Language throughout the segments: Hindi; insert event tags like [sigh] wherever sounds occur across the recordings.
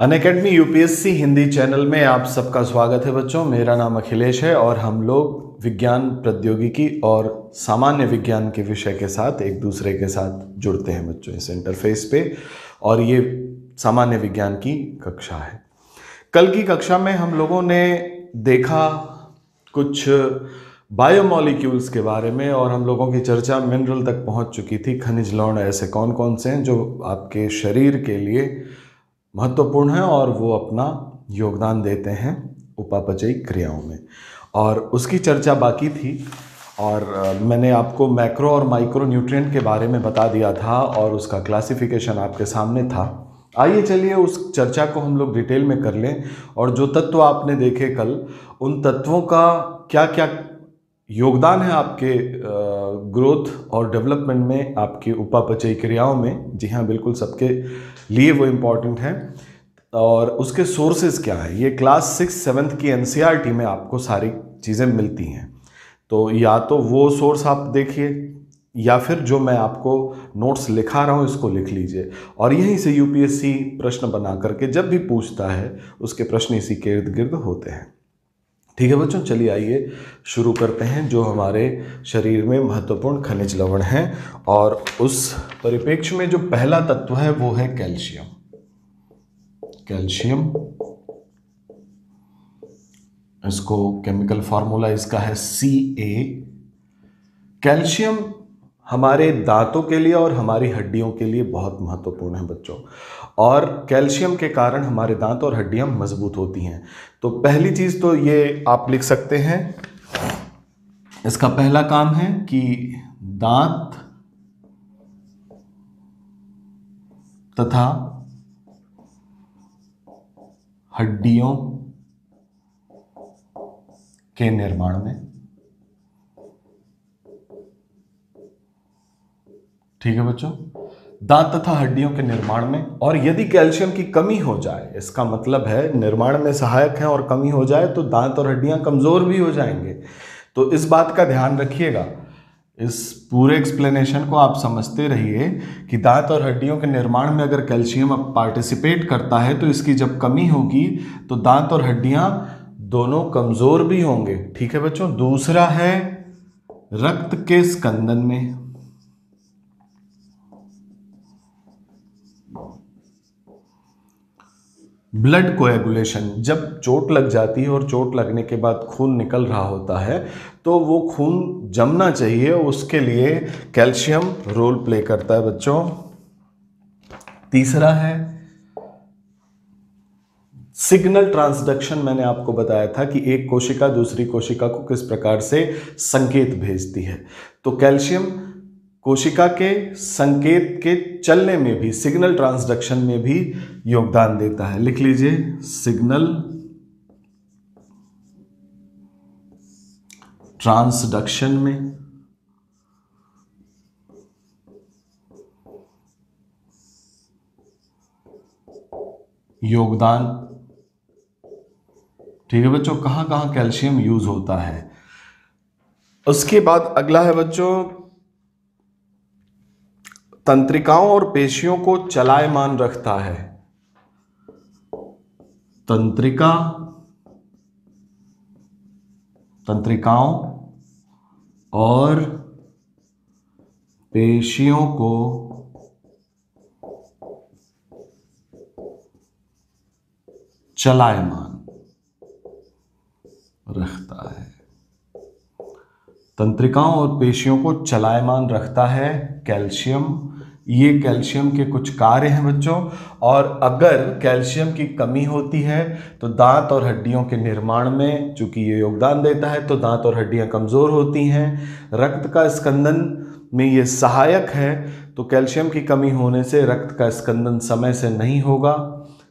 अन अकेडमी यूपीएससी हिंदी चैनल में आप सबका स्वागत है बच्चों। मेरा नाम अखिलेश है और हम लोग विज्ञान प्रौद्योगिकी और सामान्य विज्ञान के विषय के साथ एक दूसरे के साथ जुड़ते हैं बच्चों इस इंटरफेस पे। और ये सामान्य विज्ञान की कक्षा है। कल की कक्षा में हम लोगों ने देखा कुछ बायोमोलिक्यूल्स के बारे में और हम लोगों की चर्चा मिनरल तक पहुँच चुकी थी। खनिज लौण ऐसे कौन कौन से हैं जो आपके शरीर के लिए महत्वपूर्ण है और वो अपना योगदान देते हैं उपापचयी क्रियाओं में। और उसकी चर्चा बाकी थी और मैंने आपको मैक्रो और माइक्रो न्यूट्रिएंट के बारे में बता दिया था और उसका क्लासिफिकेशन आपके सामने था। आइए चलिए उस चर्चा को हम लोग डिटेल में कर लें और जो तत्व आपने देखे कल, उन तत्वों का क्या क्या योगदान है आपके ग्रोथ और डेवलपमेंट में, आपकी उपापचयी क्रियाओं में? जी हाँ बिल्कुल सबके लिए वो इंपॉर्टेंट है। और उसके सोर्सेज क्या है? ये क्लास सिक्स सेवन्थ की एन में आपको सारी चीज़ें मिलती हैं। तो या तो वो सोर्स आप देखिए, या फिर जो मैं आपको नोट्स लिखा रहा हूँ, इसको लिख लीजिए। और यहीं से यूपीएससी प्रश्न बना करके जब भी पूछता है, उसके प्रश्न इसी के इर्द गिर्द होते हैं। ठीक है बच्चों, चलिए आइए, शुरू करते हैं जो हमारे शरीर में महत्वपूर्ण खनिज लवण हैं और उस परिप्रेक्ष्य में जो पहला तत्व है वो है कैल्शियम। कैल्शियम, इसको केमिकल फार्मूला इसका है सी ए कैल्शियम हमारे दांतों के लिए और हमारी हड्डियों के लिए बहुत महत्वपूर्ण है बच्चों। और कैल्शियम के कारण हमारे दांत और हड्डियाँ मज़बूत होती हैं। तो पहली चीज़ तो ये आप लिख सकते हैं। इसका पहला काम है कि दांत तथा हड्डियों के निर्माण में। ठीक है बच्चों? दांत तथा हड्डियों के निर्माण में, और यदि कैल्शियम की कमी हो जाए, इसका मतलब है निर्माण में सहायक है और कमी हो जाए तो दांत और हड्डियाँ कमज़ोर भी हो जाएँगे। तो इस बात का ध्यान रखिएगा। इस पूरे एक्सप्लेनेशन को आप समझते रहिए कि दांत और हड्डियों के निर्माण में अगर कैल्शियम अब पार्टिसिपेट करता है तो इसकी जब कमी होगी तो दांत और हड्डियाँ दोनों कमज़ोर भी होंगे। ठीक है बच्चों? दूसरा है रक्त के स्कंदन में। ब्लड कोएगुलेशन, जब चोट लग जाती है और चोट लगने के बाद खून निकल रहा होता है तो वो खून जमना चाहिए, उसके लिए कैल्शियम रोल प्ले करता है बच्चों। तीसरा है, सिग्नल ट्रांसडक्शन मैंने आपको बताया था कि एक कोशिका दूसरी कोशिका को किस प्रकार से संकेत भेजती है। तो कैल्शियम कोशिका के संकेत के चलने में भी सिग्नल ट्रांसडक्शन में भी योगदान देता है। लिख लीजिए सिग्नल ट्रांसडक्शन में योगदान, ठीक है बच्चों कहाँ कहाँ कैल्शियम यूज़ होता है? उसके बाद अगला है बच्चों तंत्रिकाओं और पेशियों को चलायमान रखता है। तंत्रिका, तंत्रिकाओं और पेशियों को चलायमान रखता है। तंत्रिकाओं और पेशियों को चलायमान रखता है कैल्शियम ये कैल्शियम के कुछ कार्य हैं बच्चों, और अगर कैल्शियम की कमी होती है तो दांत और हड्डियों के निर्माण में, चूँकि ये योगदान देता है तो दांत और हड्डियाँ कमज़ोर होती हैं। रक्त का स्कंदन में ये सहायक है तो कैल्शियम की कमी होने से रक्त का स्कंदन समय से नहीं होगा।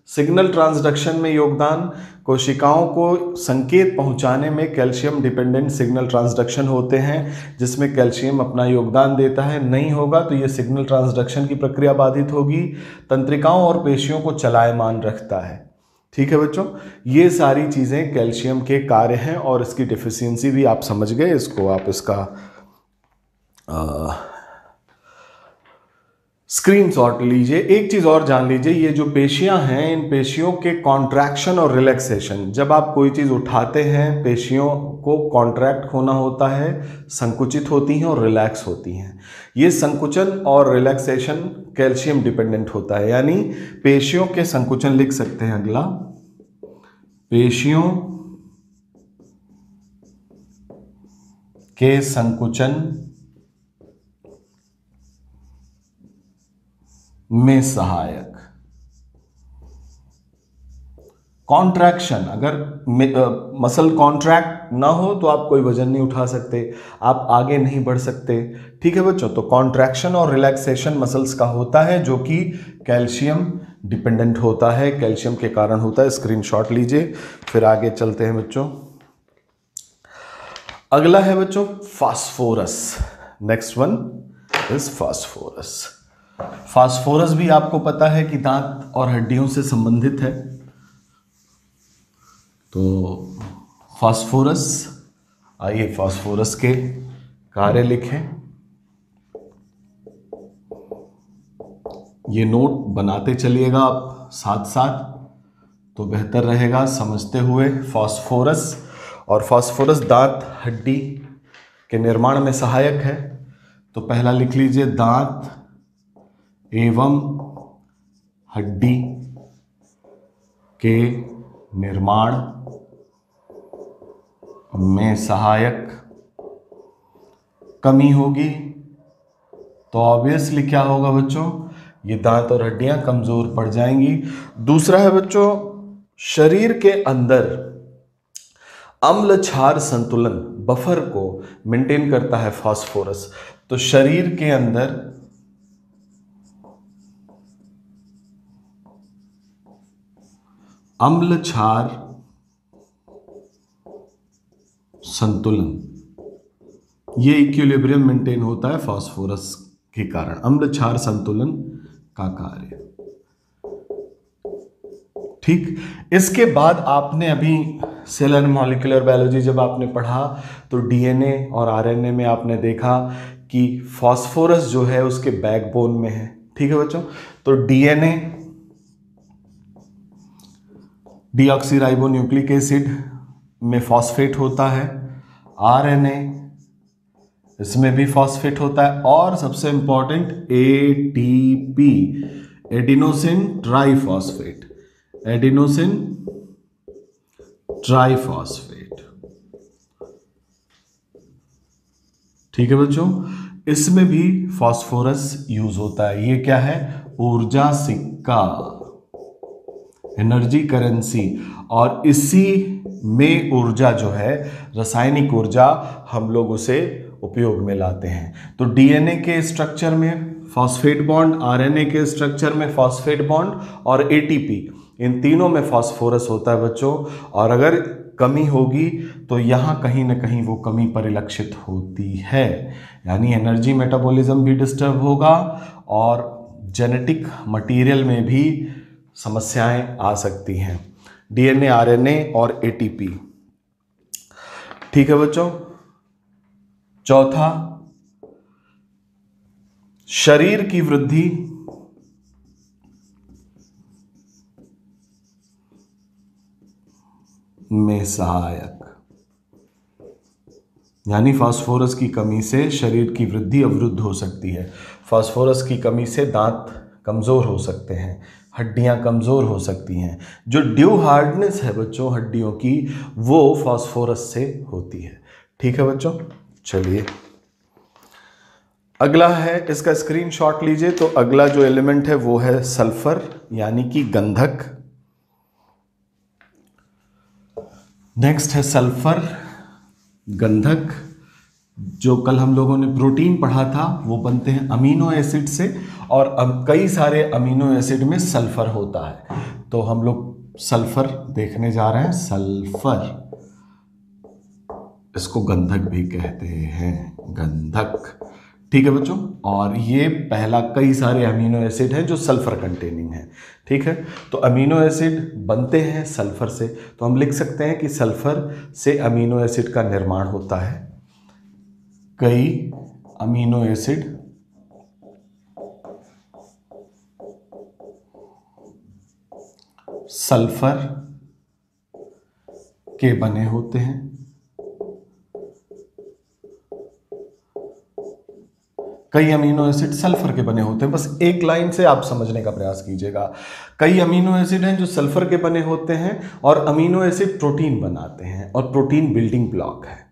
सिग्नल ट्रांसडक्शन में योगदान कोशिकाओं को संकेत पहुँचाने में कैल्शियम डिपेंडेंट सिग्नल ट्रांसडक्शन होते हैं, जिसमें कैल्शियम अपना योगदान देता है। नहीं होगा तो ये सिग्नल ट्रांसडक्शन की प्रक्रिया बाधित होगी। तंत्रिकाओं और पेशियों को चलायमान रखता है। ठीक है बच्चों, ये सारी चीज़ें कैल्शियम के कार्य हैं और इसकी डिफिशियंसी भी आप समझ गए, इसको आप इसका स्क्रीन शॉट लीजिए, एक चीज़ और जान लीजिए, ये जो पेशियाँ हैं, इन पेशियों के कॉन्ट्रैक्शन और रिलैक्सेशन जब आप कोई चीज़ उठाते हैं, पेशियों को कॉन्ट्रैक्ट होना होता है, संकुचित होती हैं और रिलैक्स होती हैं। ये संकुचन और रिलैक्सेशन कैल्शियम डिपेंडेंट होता है, यानी पेशियों के संकुचन लिख सकते हैं अगला। पेशियों के संकुचन में सहायक। कॉन्ट्रैक्शन अगर मसल कॉन्ट्रैक्ट ना हो तो आप कोई वज़न नहीं उठा सकते, आप आगे नहीं बढ़ सकते। ठीक है बच्चों तो कॉन्ट्रैक्शन और रिलैक्सेशन मसल्स का होता है जो कि कैल्शियम डिपेंडेंट होता है। कैल्शियम के कारण होता है स्क्रीनशॉट लीजिए, फिर आगे चलते हैं बच्चों। अगला है बच्चों phosphorus next one is phosphorus phosphorus भी आपको पता है कि दांत और हड्डियों से संबंधित है। तो फास्फोरस, आइए फास्फोरस के कार्य लिखें। ये नोट बनाते चलिएगा आप साथ साथ तो बेहतर रहेगा समझते हुए फास्फोरस। और फास्फोरस दांत, हड्डी के निर्माण में सहायक है। तो पहला लिख लीजिए, दांत एवं हड्डी के निर्माण में सहायक कमी होगी। तो ऑब्वियसली क्या होगा बच्चों? ये दांत और हड्डियाँ कमज़ोर पड़ जाएँगी। दूसरा है बच्चों, शरीर के अंदर अम्ल क्षार संतुलन, बफर को मेंटेन करता है फास्फोरस तो शरीर के अंदर अम्ल क्षार संतुलन। ये इक्विलिब्रियम मेंटेन होता है फास्फोरस के कारण। अम्ल क्षार संतुलन का कार्य। ठीक? इसके बाद आपने अभी सेल एंड मॉलिकुलर बायोलॉजी जब आपने पढ़ा तो डीएनए और आरएनए में आपने देखा कि फास्फोरस जो है उसके बैकबोन में है। ठीक है बच्चों? तो डीएनए डीऑक्सीराइबोन्यूक्लिक एसिड में फॉस्फेट होता है, आरएनए, इसमें भी फॉस्फेट होता है, और सबसे important ATP adenosine triphosphate adenosine triphosphate ठीक है बच्चों, इसमें भी फास्फोरस यूज़ होता है। ये क्या है? ऊर्जा सिक्का। एनर्जी करेंसी और इसी में ऊर्जा जो है, रासायनिक ऊर्जा हम लोग उसे उपयोग में लाते हैं। तो डीएनए के स्ट्रक्चर में फॉस्फेट बॉन्ड आरएनए के स्ट्रक्चर में फॉस्फेट बॉन्ड और एटीपी इन तीनों में फॉस्फोरस होता है बच्चों। और अगर कमी होगी तो यहाँ कहीं ना कहीं वो कमी परिलक्षित होती है। यानी एनर्जी मेटाबॉलिज्म भी डिस्टर्ब होगा और जेनेटिक मटेरियल में भी समस्याएँ आ सकती हैं। डीएनए, आरएनए और एटीपी। ठीक है बच्चों? चौथा, शरीर की वृद्धि। में सहायक। यानी फास्फोरस की कमी से शरीर की वृद्धि अवरुद्ध हो सकती है। फास्फोरस की कमी से दांत कमज़ोर हो सकते हैं। हड्डियाँ कमज़ोर हो सकती हैं। जो ड्यू हार्डनेस है बच्चों हड्डियों की, वो फास्फोरस से होती है। ठीक है बच्चों? चलिए। अगला है, इसका स्क्रीनशॉट लीजिए। तो अगला जो एलिमेंट है वो है सल्फ़र यानी कि गंधक। नेक्स्ट है सल्फ़र गंधक। जो कल हम लोगों ने प्रोटीन पढ़ा था, वो बनते हैं अमीनो एसिड से, और अब कई सारे अमीनो एसिड में सल्फ़र होता है। तो हम लोग सल्फ़र देखने जा रहे हैं। सल्फ़र, इसको गंधक भी कहते हैं। गंधक। ठीक है बच्चों? और ये पहला कई सारे अमीनो एसिड हैं जो सल्फ़र कंटेनिंग है। ठीक है? तो अमीनो एसिड बनते हैं सल्फ़र से। तो हम लिख सकते हैं कि सल्फ़र से अमीनो एसिड का निर्माण होता है। कई अमीनो एसिड सल्फ़र के बने होते हैं। कई अमीनो एसिड सल्फ़र के बने होते हैं। बस एक लाइन से आप समझने का प्रयास कीजिएगा। कई अमीनो एसिड हैं जो सल्फ़र के बने होते हैं और अमीनो एसिड प्रोटीन बनाते हैं और प्रोटीन बिल्डिंग ब्लॉक है।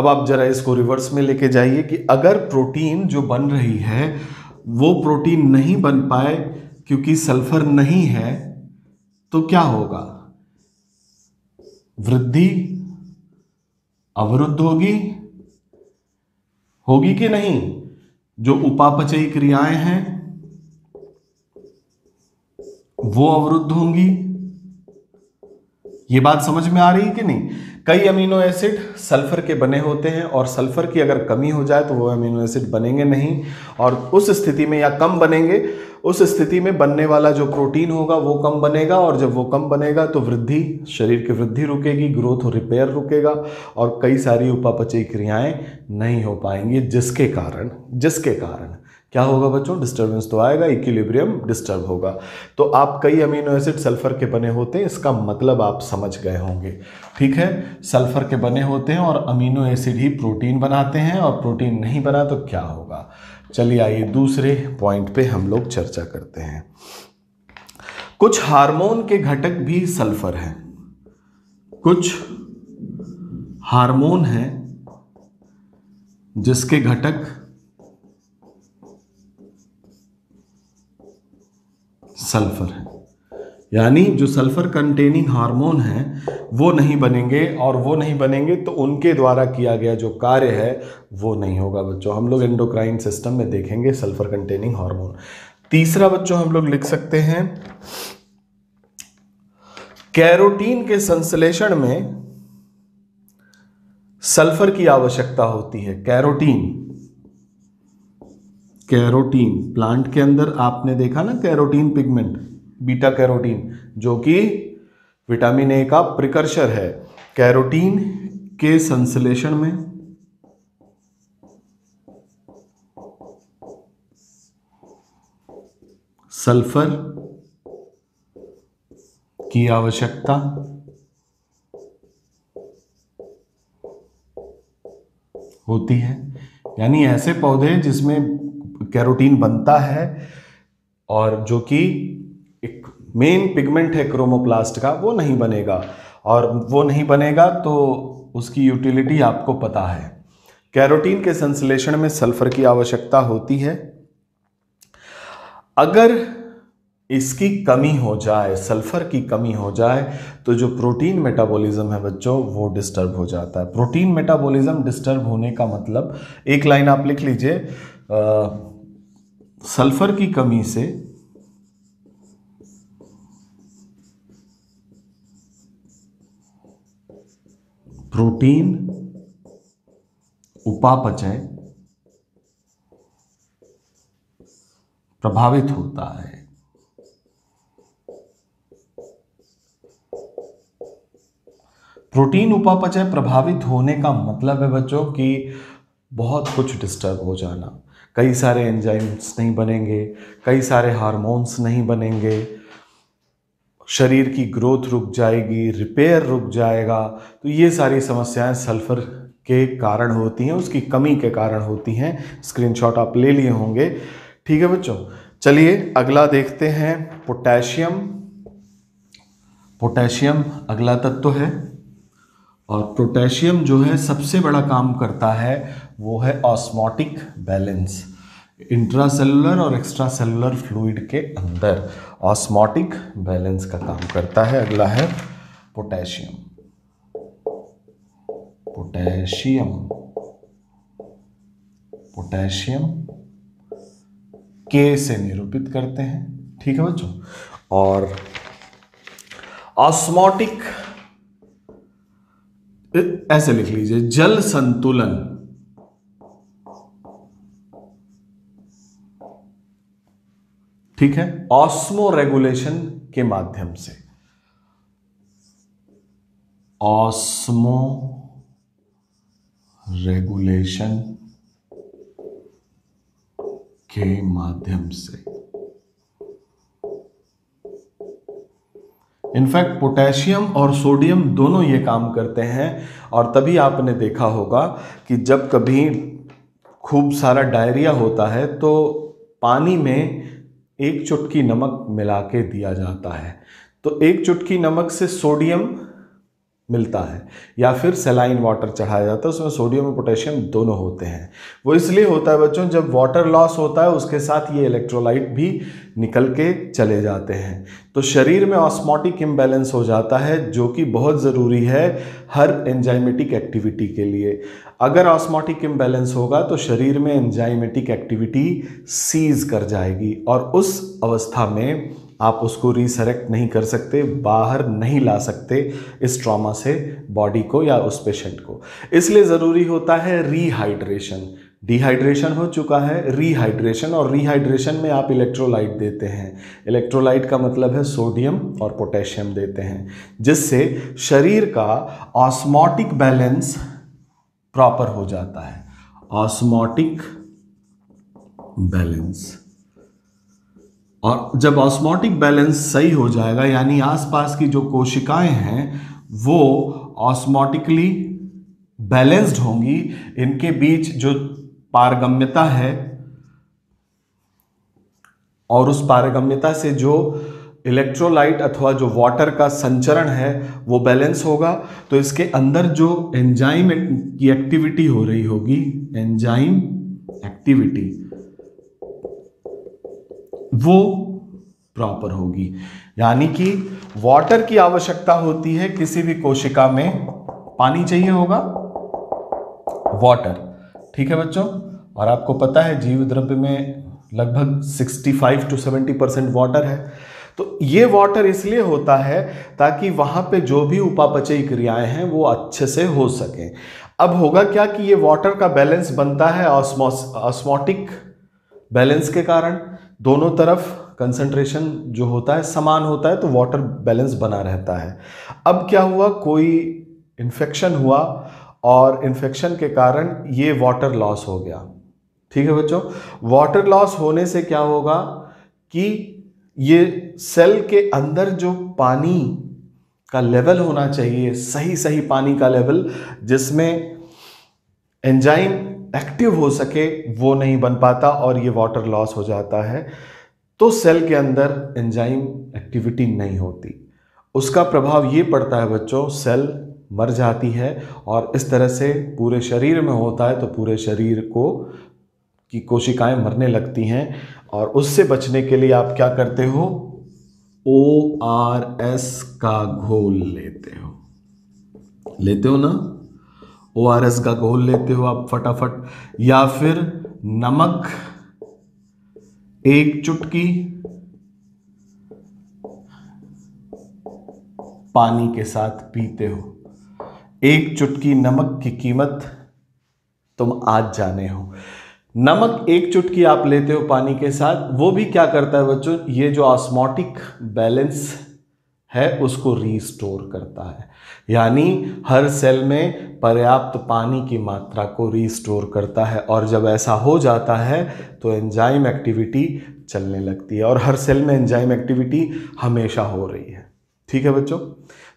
अब आप जरा इसको रिवर्स में लेके जाइए कि अगर प्रोटीन जो बन रही है, वो प्रोटीन नहीं बन पाए क्योंकि सल्फ़र नहीं है तो क्या होगा? वृद्धि अवरुद्ध होगी। होगी कि नहीं? जो उपापचयी क्रियाएँ हैं, वो अवरुद्ध होंगी। ये बात समझ में आ रही है कि नहीं? कई अमीनो एसिड सल्फ़र के बने होते हैं और सल्फ़र की अगर कमी हो जाए तो वो अमीनो एसिड बनेंगे नहीं और उस स्थिति में या कम बनेंगे। उस स्थिति में बनने वाला जो प्रोटीन होगा वो कम बनेगा और जब वो कम बनेगा तो वृद्धि, शरीर की वृद्धि रुकेगी ग्रोथ और रिपेयर रुकेगा और कई सारी उपापचयी क्रियाएँ नहीं हो पाएँगी। जिसके कारण जिसके कारण? क्या होगा बच्चों? डिस्टर्बेंस तो आएगा इक्विलिब्रियम डिस्टर्ब होगा। तो आप कई अमीनो एसिड सल्फ़र के बने होते हैं, इसका मतलब आप समझ गए होंगे। ठीक है, सल्फ़र के बने होते हैं और अमीनो एसिड ही प्रोटीन बनाते हैं और प्रोटीन नहीं बना तो क्या होगा? चलिए आइए दूसरे पॉइंट पे हम लोग चर्चा करते हैं। कुछ हार्मोन के घटक भी सल्फ़र हैं। कुछ हार्मोन हैं जिसके घटक सल्फ़र है। यानी जो सल्फ़र कंटेनिंग हार्मोन है, वो नहीं बनेंगे और वो नहीं बनेंगे तो उनके द्वारा किया गया जो कार्य है, वो नहीं होगा। बच्चों, हम लोग एंडोक्राइन सिस्टम में देखेंगे सल्फ़र कंटेनिंग हार्मोन तीसरा बच्चों, हम लोग लिख सकते हैं, कैरोटीन के संश्लेषण में सल्फ़र की आवश्यकता होती है। कैरोटीन कैरोटीन प्लांट के अंदर आपने देखा ना, कैरोटीन पिगमेंट बीटा कैरोटीन जो कि विटामिन ए का प्रिकर्शर है। कैरोटीन के संश्लेषण में सल्फ़र की आवश्यकता, होती है। यानी ऐसे पौधे जिसमें कैरोटीन बनता है और जो कि मेन पिगमेंट है क्रोमोप्लास्ट का, वो नहीं बनेगा। और वो नहीं बनेगा तो उसकी यूटिलिटी आपको पता है। कैरोटीन के संश्लेषण में सल्फ़र की आवश्यकता होती है। अगर इसकी कमी हो जाए सल्फ़र की कमी हो जाए तो जो प्रोटीन मेटाबॉलिज्म है बच्चों, वो डिस्टर्ब हो जाता है। प्रोटीन मेटाबॉलिज्म डिस्टर्ब होने का मतलब एक लाइन आप लिख लीजिए सल्फ़र की कमी से प्रोटीन उपापचय प्रभावित होता है। प्रोटीन उपापचय प्रभावित होने का मतलब है बच्चों कि बहुत कुछ डिस्टर्ब हो जाना। कई सारे एंजाइम्स नहीं बनेंगे, कई सारे हार्मोन्स नहीं बनेंगे शरीर की ग्रोथ रुक जाएगी, रिपेयर रुक जाएगा। तो ये सारी समस्याएँ सल्फ़र के कारण होती हैं, उसकी कमी के कारण होती हैं। स्क्रीनशॉट आप ले लिए होंगे। ठीक है बच्चों, चलिए अगला देखते हैं। पोटेशियम। पोटेशियम अगला तत्व है। और पोटेशियम जो है, सबसे बड़ा काम करता है, वो है ऑस्मोटिक बैलेंस इंट्रासेलुलर और एक्स्ट्रा सेलुलर फ्लूड के अंदर। ऑस्मोटिक बैलेंस का काम करता है। अगला है पोटेशियम पोटेशियम पोटेशियम के से निरूपित करते हैं। ठीक है बच्चों? और ऑस्मोटिक ऐसे लिख लीजिए, जल संतुलन। ठीक है? ऑस्मो रेगुलेशन के माध्यम से। ऑस्मो रेगुलेशन के माध्यम से। इनफैक्ट पोटेशियम और सोडियम दोनों ये काम करते हैं, और तभी आपने देखा होगा कि जब कभी खूब सारा डायरिया होता है तो पानी में एक चुटकी नमक मिला के दिया जाता है। तो एक चुटकी नमक से सोडियम मिलता है, या फिर सेलाइन वाटर चढ़ाया जाता है, उसमें सोडियम और पोटेशियम दोनों होते हैं। वो इसलिए होता है बच्चों, जब वाटर लॉस होता है, उसके साथ ये इलेक्ट्रोलाइट भी निकल के चले जाते हैं। तो शरीर में ऑस्मोटिक इम्बैलेंस हो जाता है, जो कि बहुत ज़रूरी है हर एंजाइमेटिक एक्टिविटी के लिए। अगर ऑस्मोटिक इम्बैलेंस होगा तो शरीर में एंजाइमेटिक एक्टिविटी सीज कर जाएगी, और उस अवस्था में आप उसको रिसरेक्ट नहीं कर सकते, बाहर नहीं ला सकते इस ट्रॉमा से बॉडी को या उस पेशेंट को। इसलिए ज़रूरी होता है रीहाइड्रेशन डिहाइड्रेशन हो चुका है रीहाइड्रेशन और रीहाइड्रेशन में आप इलेक्ट्रोलाइट देते हैं। इलेक्ट्रोलाइट का मतलब है सोडियम और पोटेशियम देते हैं, जिससे शरीर का ऑस्मोटिक बैलेंस प्रॉपर हो जाता है। ऑस्मोटिक बैलेंस और जब ऑस्मोटिक बैलेंस सही हो जाएगा, यानी आसपास की जो कोशिकाएँ हैं, वो ऑस्मोटिकली बैलेंस्ड होंगी। इनके बीच जो पारगम्यता है और उस पारगम्यता से जो इलेक्ट्रोलाइट अथवा जो वाटर का संचरण है, वो बैलेंस होगा। तो इसके अंदर जो एंजाइम की एक्टिविटी हो रही होगी एंजाइम एक्टिविटी वो प्रॉपर होगी। यानी कि वाटर की आवश्यकता होती है किसी भी कोशिका में। पानी चाहिए होगा? वाटर ठीक है बच्चों? और आपको पता है जीव द्रव्य में लगभग 65 टू 70 परसेंट वाटर है। तो ये वाटर इसलिए होता है ताकि वहाँ पे जो भी उपापचयी क्रियाएँ हैं वो अच्छे से हो सकें। अब होगा क्या कि ये वाटर का बैलेंस बनता है ऑस्मोटिक बैलेंस के कारण? दोनों तरफ़ कंसंट्रेशन जो होता है, समान होता है तो वाटर बैलेंस बना रहता है। अब क्या हुआ? कोई इन्फेक्शन हुआ और इन्फेक्शन के कारण ये वाटर लॉस हो गया। ठीक है बच्चों? वाटर लॉस होने से क्या होगा कि ये सेल के अंदर जो पानी का लेवल होना चाहिए सही सही पानी का लेवल जिसमें एंजाइम एक्टिव हो सके, वो नहीं बन पाता और ये वाटर लॉस हो जाता है तो सेल के अंदर एंजाइम एक्टिविटी नहीं होती। उसका प्रभाव ये पड़ता है बच्चों सेल मर जाती है और इस तरह से पूरे शरीर में होता है तो पूरे शरीर को, की कोशिकाएँ मरने लगती हैं और उससे बचने के लिए आप क्या करते हो? ओ आर एस का घोल लेते हो। लेते हो ना? ओ आर एस का घोल लेते हो आप फटाफट। या फिर नमक, एक चुटकी पानी के साथ पीते हो। एक चुटकी नमक की कीमत तुम आज जाने हो। नमक, एक चुटकी आप लेते हो पानी के साथ। वो भी क्या करता है बच्चों? ये जो ऑस्मोटिक बैलेंस है, उसको रीस्टोर करता है। यानी हर सेल में पर्याप्त पानी की मात्रा को रीस्टोर करता है और जब ऐसा हो जाता है तो एंजाइम एक्टिविटी चलने लगती है और हर सेल में एंजाइम एक्टिविटी हमेशा हो रही है। ठीक है बच्चों?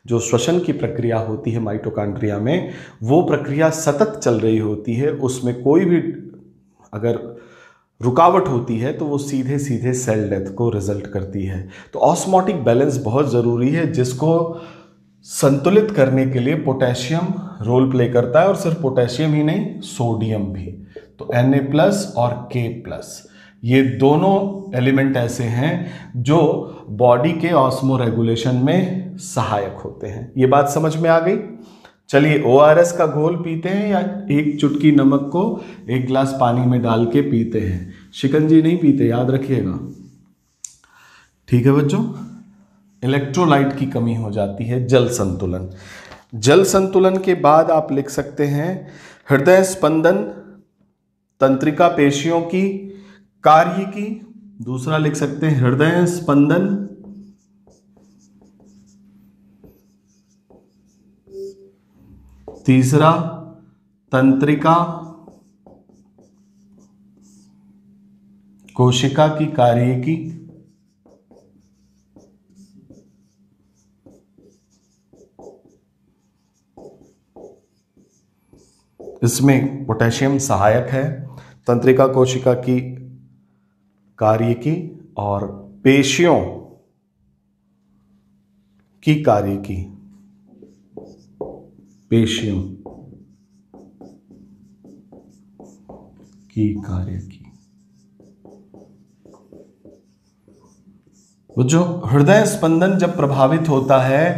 जो श्वसन की प्रक्रिया होती है माइटोकांड्रिया में, वो प्रक्रिया सतत चल रही होती है, उसमें कोई भी अगर रुकावट होती है तो वो सीधे सीधे सेल डेथ को रिज़ल्ट करती है। तो ऑस्मोटिक बैलेंस बहुत ज़रूरी है, जिसको संतुलित करने के लिए पोटेशियम रोल प्ले करता है, और सिर्फ़ पोटेशियम ही नहीं सोडियम भी। तो Na प्लस और K प्लस ये दोनों एलिमेंट ऐसे हैं, जो बॉडी के ऑस्मो रेगुलेशन में सहायक होते हैं। ये बात समझ में आ गई? चलिए ओआरएस का घोल पीते हैं या एक चुटकी नमक को एक गिलास पानी में डाल के पीते हैं? शिकंजी नहीं पीते, याद रखिएगा। ठीक है बच्चों इलेक्ट्रोलाइट की कमी हो जाती है जल संतुलन। जल संतुलन के बाद आप लिख सकते हैं, हृदय स्पंदन तंत्रिका पेशियों की, कार्य की, दूसरा लिख सकते हैं, हृदय स्पंदन तीसरा तंत्रिका कोशिका की कार्य की। इसमें पोटेशियम सहायक है, तंत्रिका कोशिका की कार्य की और पेशियों की कार्य की। पेशियों की कार्य की। वो जो हृदय स्पंदन जब प्रभावित होता है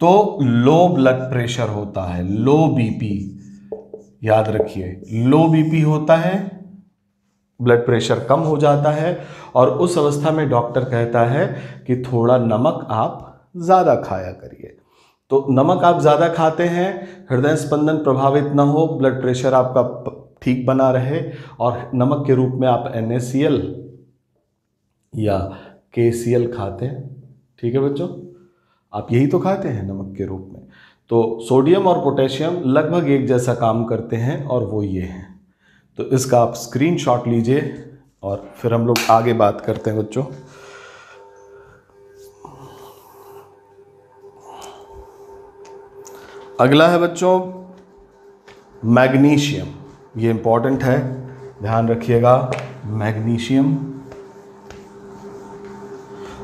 तो लो ब्लड प्रेशर होता है, लो बीपी। याद रखिए, लो बीपी होता है, ब्लड प्रेशर कम हो जाता है, और उस अवस्था में डॉक्टर कहता है कि थोड़ा नमक आप ज़्यादा खाया करिए। तो नमक आप ज़्यादा खाते हैं, हृदय स्पंदन प्रभावित ना हो ब्लड प्रेशर आपका ठीक बना रहे, और नमक के रूप में आप एनएससीएल या के खाते हैं। ठीक है बच्चों? आप यही तो खाते हैं नमक के रूप में। तो सोडियम और पोटेशियम लगभग एक जैसा काम करते हैं, और वो ये हैं। तो इसका आप स्क्रीनशॉट लीजिए, और फिर हम लोग आगे बात करते हैं बच्चों। अगला है बच्चों, मैग्नीशियम। ये इंपॉर्टेंट है, ध्यान रखिएगा, मैग्नीशियम।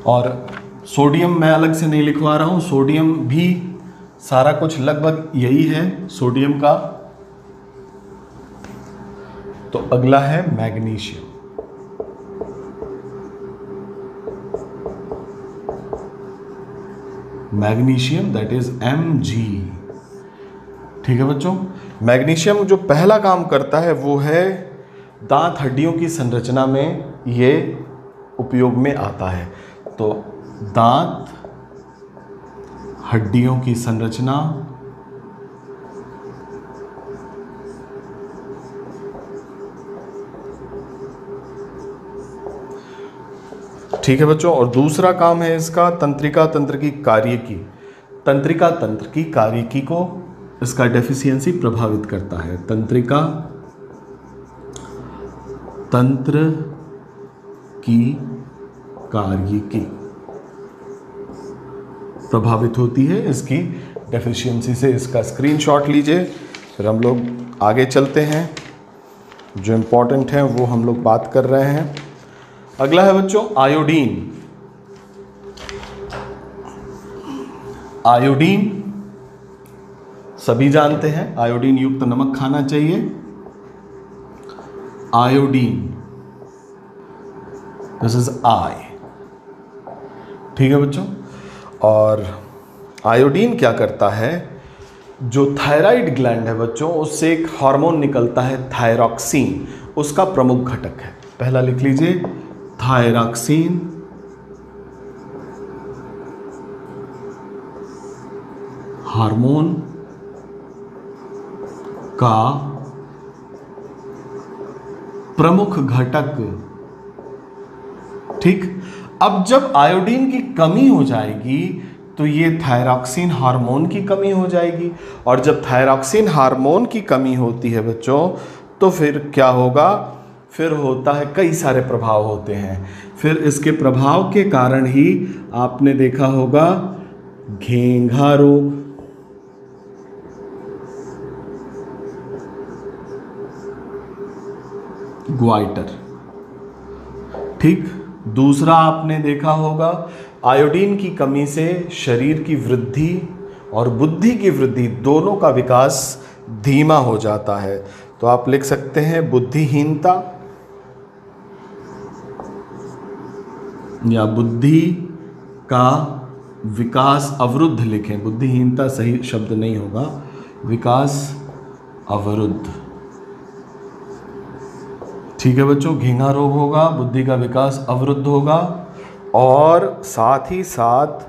और सोडियम मैं अलग से नहीं लिखवा रहा हूँ, सोडियम भी सारा कुछ लगभग यही है, सोडियम का। तो अगला है magnesium. Magnesium that is M G ठीक है बच्चों? मैग्नीशियम जो पहला काम करता है वो है दांत हड्डियों की संरचना में ये उपयोग में आता है। तो दांत हड्डियों की संरचना, ठीक है बच्चों? और दूसरा काम है इसका, तंत्रिका तंत्र की कार्य की। तंत्रिका तंत्र की कार्य की को इसका डेफिशिएंसी प्रभावित करता है। तंत्रिका, तंत्र की कार्य की प्रभावित होती है इसकी डेफिशिएंसी से। इसका स्क्रीनशॉट लीजिए। फिर हम लोग आगे चलते हैं। जो इम्पोर्टेंट है, वो हम लोग बात कर रहे हैं। अगला है बच्चों आयोडीन आयोडीन सभी जानते हैं, आयोडीन युक्त नमक खाना चाहिए। आयोडीन दिस इज़ आई ठीक है बच्चों? और आयोडीन क्या करता है? जो थायराइड ग्लैंड है बच्चों, उससे एक हार्मोन निकलता है थायरॉक्सिन उसका प्रमुख घटक है। पहला लिख लीजिए थायरॉक्सिन हार्मोन का प्रमुख घटक। ठीक? अब जब आयोडीन की कमी हो जाएगी तो ये थायरॉक्सिन हार्मोन की कमी हो जाएगी। और जब थायरॉक्सिन हार्मोन की कमी होती है बच्चों तो फिर क्या होगा? फिर होता है कई सारे प्रभाव होते हैं। फिर इसके प्रभाव के कारण ही आपने देखा होगा घेंघा रोग ग्वाइटर ठीक, दूसरा आपने देखा होगा, आयोडीन की कमी से शरीर की वृद्धि और बुद्धि की वृद्धि दोनों का विकास धीमा हो जाता है। तो आप लिख सकते हैं बुद्धिहीनता या बुद्धि का विकास अवरुद्ध लिखें। बुद्धिहीनता सही शब्द नहीं होगा, विकास अवरुद्ध। ठीक है बच्चों घींगा रोग होगा, बुद्धि का विकास अवरुद्ध होगा और साथ ही साथ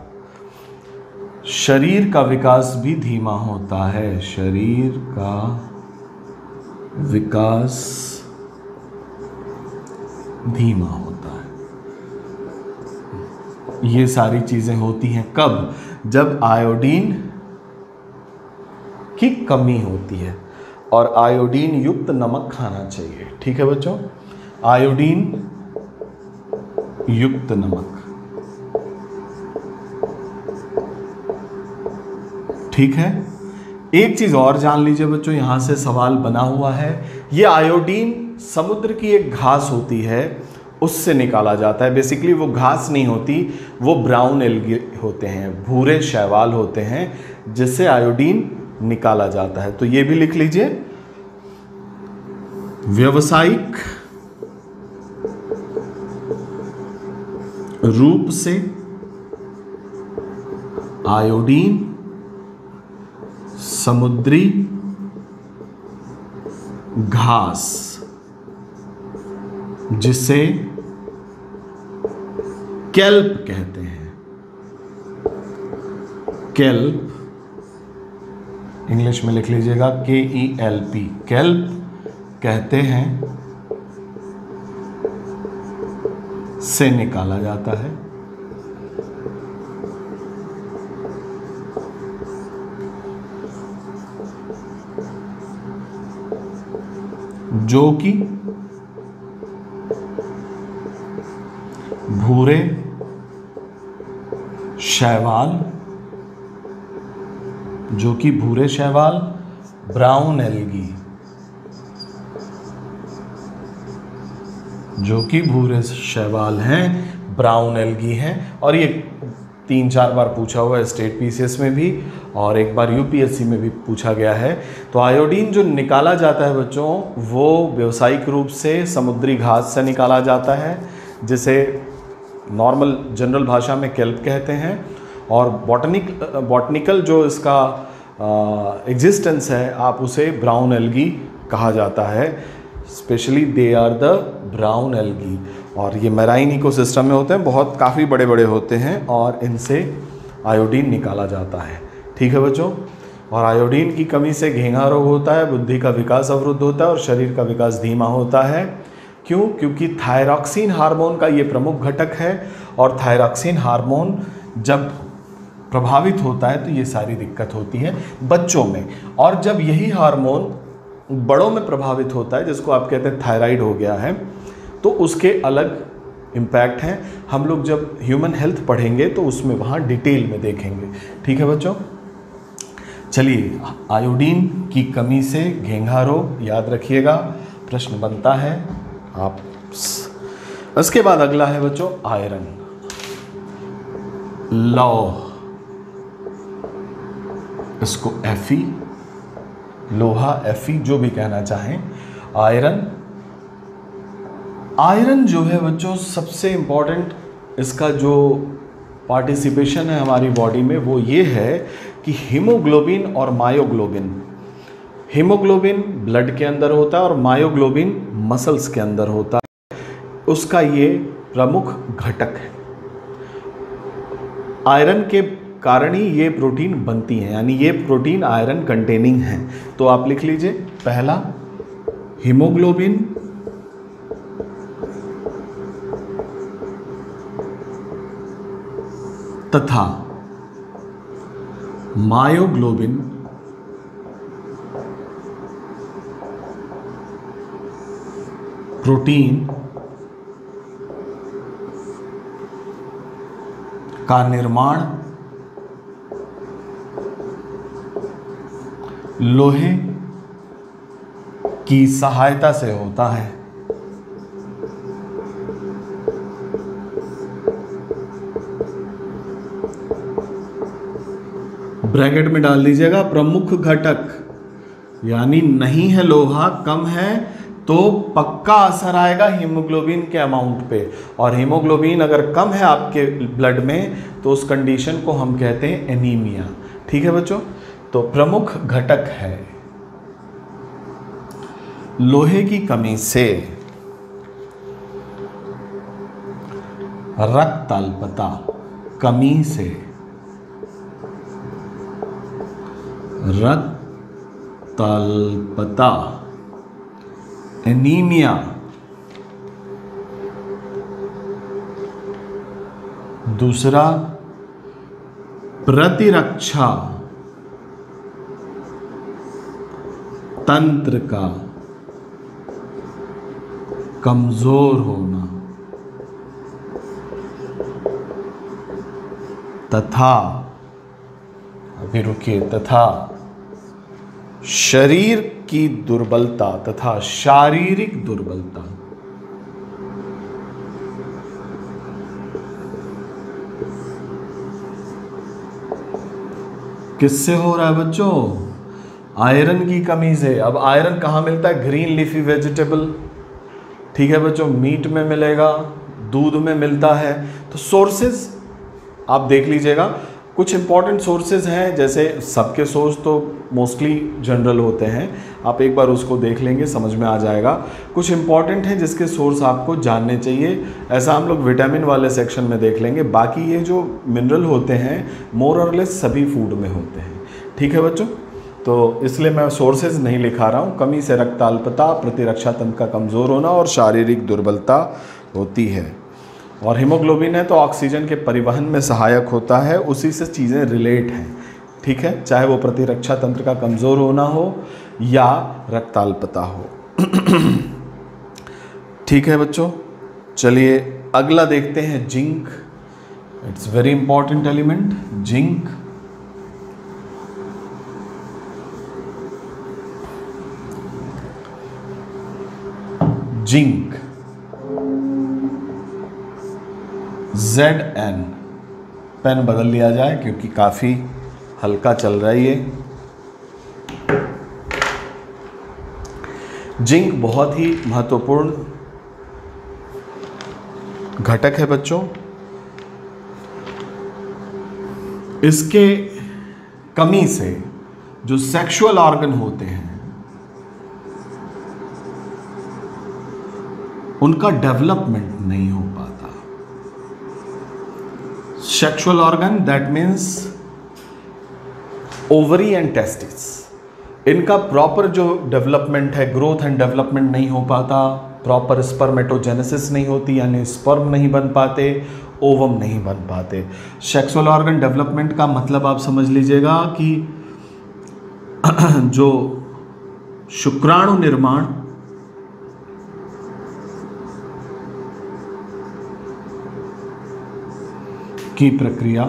शरीर का विकास भी धीमा होता है। शरीर का विकास धीमा होता है। ये सारी चीज़ें होती हैं कब? जब आयोडीन की कमी होती है। और आयोडीन युक्त नमक खाना चाहिए। ठीक है बच्चों? आयोडीन युक्त नमक। ठीक है? एक चीज़ और जान लीजिए बच्चों, यहाँ से सवाल बना हुआ है। ये आयोडीन समुद्र की एक घास होती है, उससे निकाला जाता है। बेसिकली वो घास नहीं होती, वो ब्राउन एल्गी होते हैं, भूरे शैवाल होते हैं, जिससे आयोडीन निकाला जाता है। तो ये भी लिख लीजिए। व्यवसायिक रूप से आयोडीन, समुद्री घास, जिसे कैल्प कहते हैं। कैल्प, इंग्लिश में लिख लीजिएगा के ई एल पी कैल्प। कहते हैं, से निकाला जाता है। जो कि भूरे, शैवाल, जो कि भूरे शैवाल, ब्राउन एल्गी। जो कि भूरे शैवाल हैं, ब्राउन एल्गी हैं, और ये तीन चार बार पूछा हुआ है स्टेट पीसीएस में भी, और एक बार यूपीएससी में भी पूछा गया है। तो आयोडीन जो निकाला जाता है बच्चों, वो व्यवसायिक रूप से समुद्री घास से निकाला जाता है, जिसे नॉर्मल जनरल भाषा में केल्प कहते हैं, और बॉटनिक, बॉटनिकल जो इसका एग्जिस्टेंस है, आप उसे ब्राउन एल्गी कहा जाता है। Specially they are the brown algae और ये मेराइन इकोसिस्टम में होते हैं, बहुत काफ़ी बड़े बड़े होते हैं और इनसे आयोडीन निकाला जाता है। ठीक है बच्चों? और आयोडीन की कमी से घेंगा रोग होता है, बुद्धि का विकास अवरुद्ध होता है और शरीर का विकास धीमा होता है। क्यों? क्योंकि थायरॉक्सिन हार्मोन का ये प्रमुख घटक है और थायरॉक्सिन हार्मोन जब प्रभावित होता है तो ये सारी दिक्कत होती है बच्चों में। और जब यही हार्मोन बड़ों में प्रभावित होता है, जिसको आप कहते हैं थायराइड हो गया है तो उसके अलग इम्पैक्ट हैं। हम लोग जब ह्यूमन हेल्थ पढ़ेंगे तो उसमें वहाँ डिटेल में देखेंगे। ठीक है बच्चों? चलिए आयोडीन की कमी से घेंघा रोग, याद रखिएगा। प्रश्न बनता है, आप उसके बाद अगला है बच्चों आयरन लॉ इसको एफी लोहा एफी जो भी कहना चाहें आयरन आयरन जो है बच्चों, सबसे इंपॉर्टेंट इसका जो पार्टिसिपेशन है हमारी बॉडी में, वो ये है कि हीमोग्लोबिन और मायोग्लोबिन हीमोग्लोबिन ब्लड के अंदर होता है और मायोग्लोबिन मसल्स के अंदर होता है। उसका ये प्रमुख घटक है। आयरन के कारण ही ये प्रोटीन बनती हैं, यानी ये प्रोटीन आयरन कंटेनिंग है। तो आप लिख लीजिए। पहला, हीमोग्लोबिन। तथा, मायोग्लोबिन। प्रोटीन का निर्माण लोहे की सहायता से होता है। ब्रैकेट में डाल दीजिएगा, प्रमुख घटक। यानी नहीं है लोहा, कम है तो पक्का असर आएगा हीमोग्लोबिन के अमाउंट पे। और हीमोग्लोबिन अगर कम है आपके ब्लड में तो उस कंडीशन को हम कहते हैं एनीमिया ठीक है बच्चों? तो प्रमुख घटक है। लोहे की कमी से रक्त अल्पता कमी से रक्त अल्पता एनीमिया, दूसरा प्रतिरक्षा तंत्र का कमज़ोर होना तथा, अभी रुकिए, तथा शरीर की दुर्बलता तथा शारीरिक दुर्बलता। किससे हो रहा है बच्चों? आयरन की कमी से। अब आयरन कहाँ मिलता है? Green leafy vegetable. ठीक है बच्चों, मीट में मिलेगा, दूध में मिलता है। तो सोर्सेज आप देख लीजिएगा। कुछ इंपॉर्टेंट सोर्सेज हैं, जैसे सबके सोर्स तो मोस्टली जनरल होते हैं। आप एक बार उसको देख लेंगे, समझ में आ जाएगा। कुछ इंपॉर्टेंट हैं जिसके सोर्स आपको जानने चाहिए। ऐसा हम लोग विटामिन वाले सेक्शन में देख लेंगे। बाकी ये जो मिनरल होते हैं मोर और लेस सभी फ़ूड में होते हैं। ठीक है बच्चों? तो इसलिए मैं सोर्सेज नहीं लिखा रहा हूँ। कमी से रक्ताल्पता, प्रतिरक्षा तंत्र का कमज़ोर होना और शारीरिक दुर्बलता होती है। और हीमोग्लोबिन है तो ऑक्सीजन के परिवहन में सहायक होता है, उसी से चीज़ें रिलेट हैं। ठीक है? चाहे वो प्रतिरक्षा तंत्र का कमज़ोर होना हो या रक्ताल्पता हो। [clears throat] ठीक है बच्चों? चलिए अगला देखते हैं zinc. It's very important element zinc. Zinc. Z N pen बदल लिया जाए क्योंकि काफ़ी हल्का चल रहा है ये। जिंक बहुत ही महत्वपूर्ण घटक है बच्चों। इसके कमी से जो सेक्सुअल ऑर्गन होते हैं उनका डेवलपमेंट नहीं हो पाता। Sexual organ that means ovary and testis इनका प्रॉपर जो डेवलपमेंट है ग्रोथ एंड डेवलपमेंट नहीं हो पाता। प्रॉपर स्पर्मेटोजेनेसिस नहीं होती, यानी स्पर्म नहीं बन पाते ओवम नहीं बन पाते। सेक्सुअल ऑर्गन डेवलपमेंट का मतलब आप समझ लीजिएगा कि [clears throat] जो शुक्राणु निर्माण की प्रक्रिया।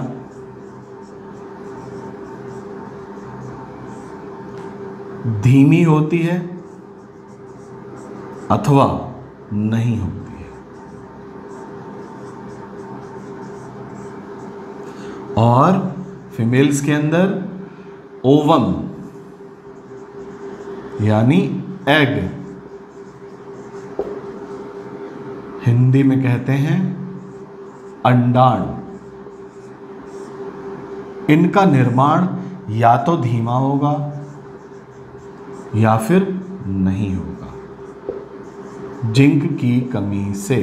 धीमी होती है अथवा नहीं होती है। और फीमेल्स के अंदर ओवम यानी एग हिंदी में कहते हैं अंडाण। इनका निर्माण या तो धीमा होगा या फिर नहीं होगा। जिंक की कमी से,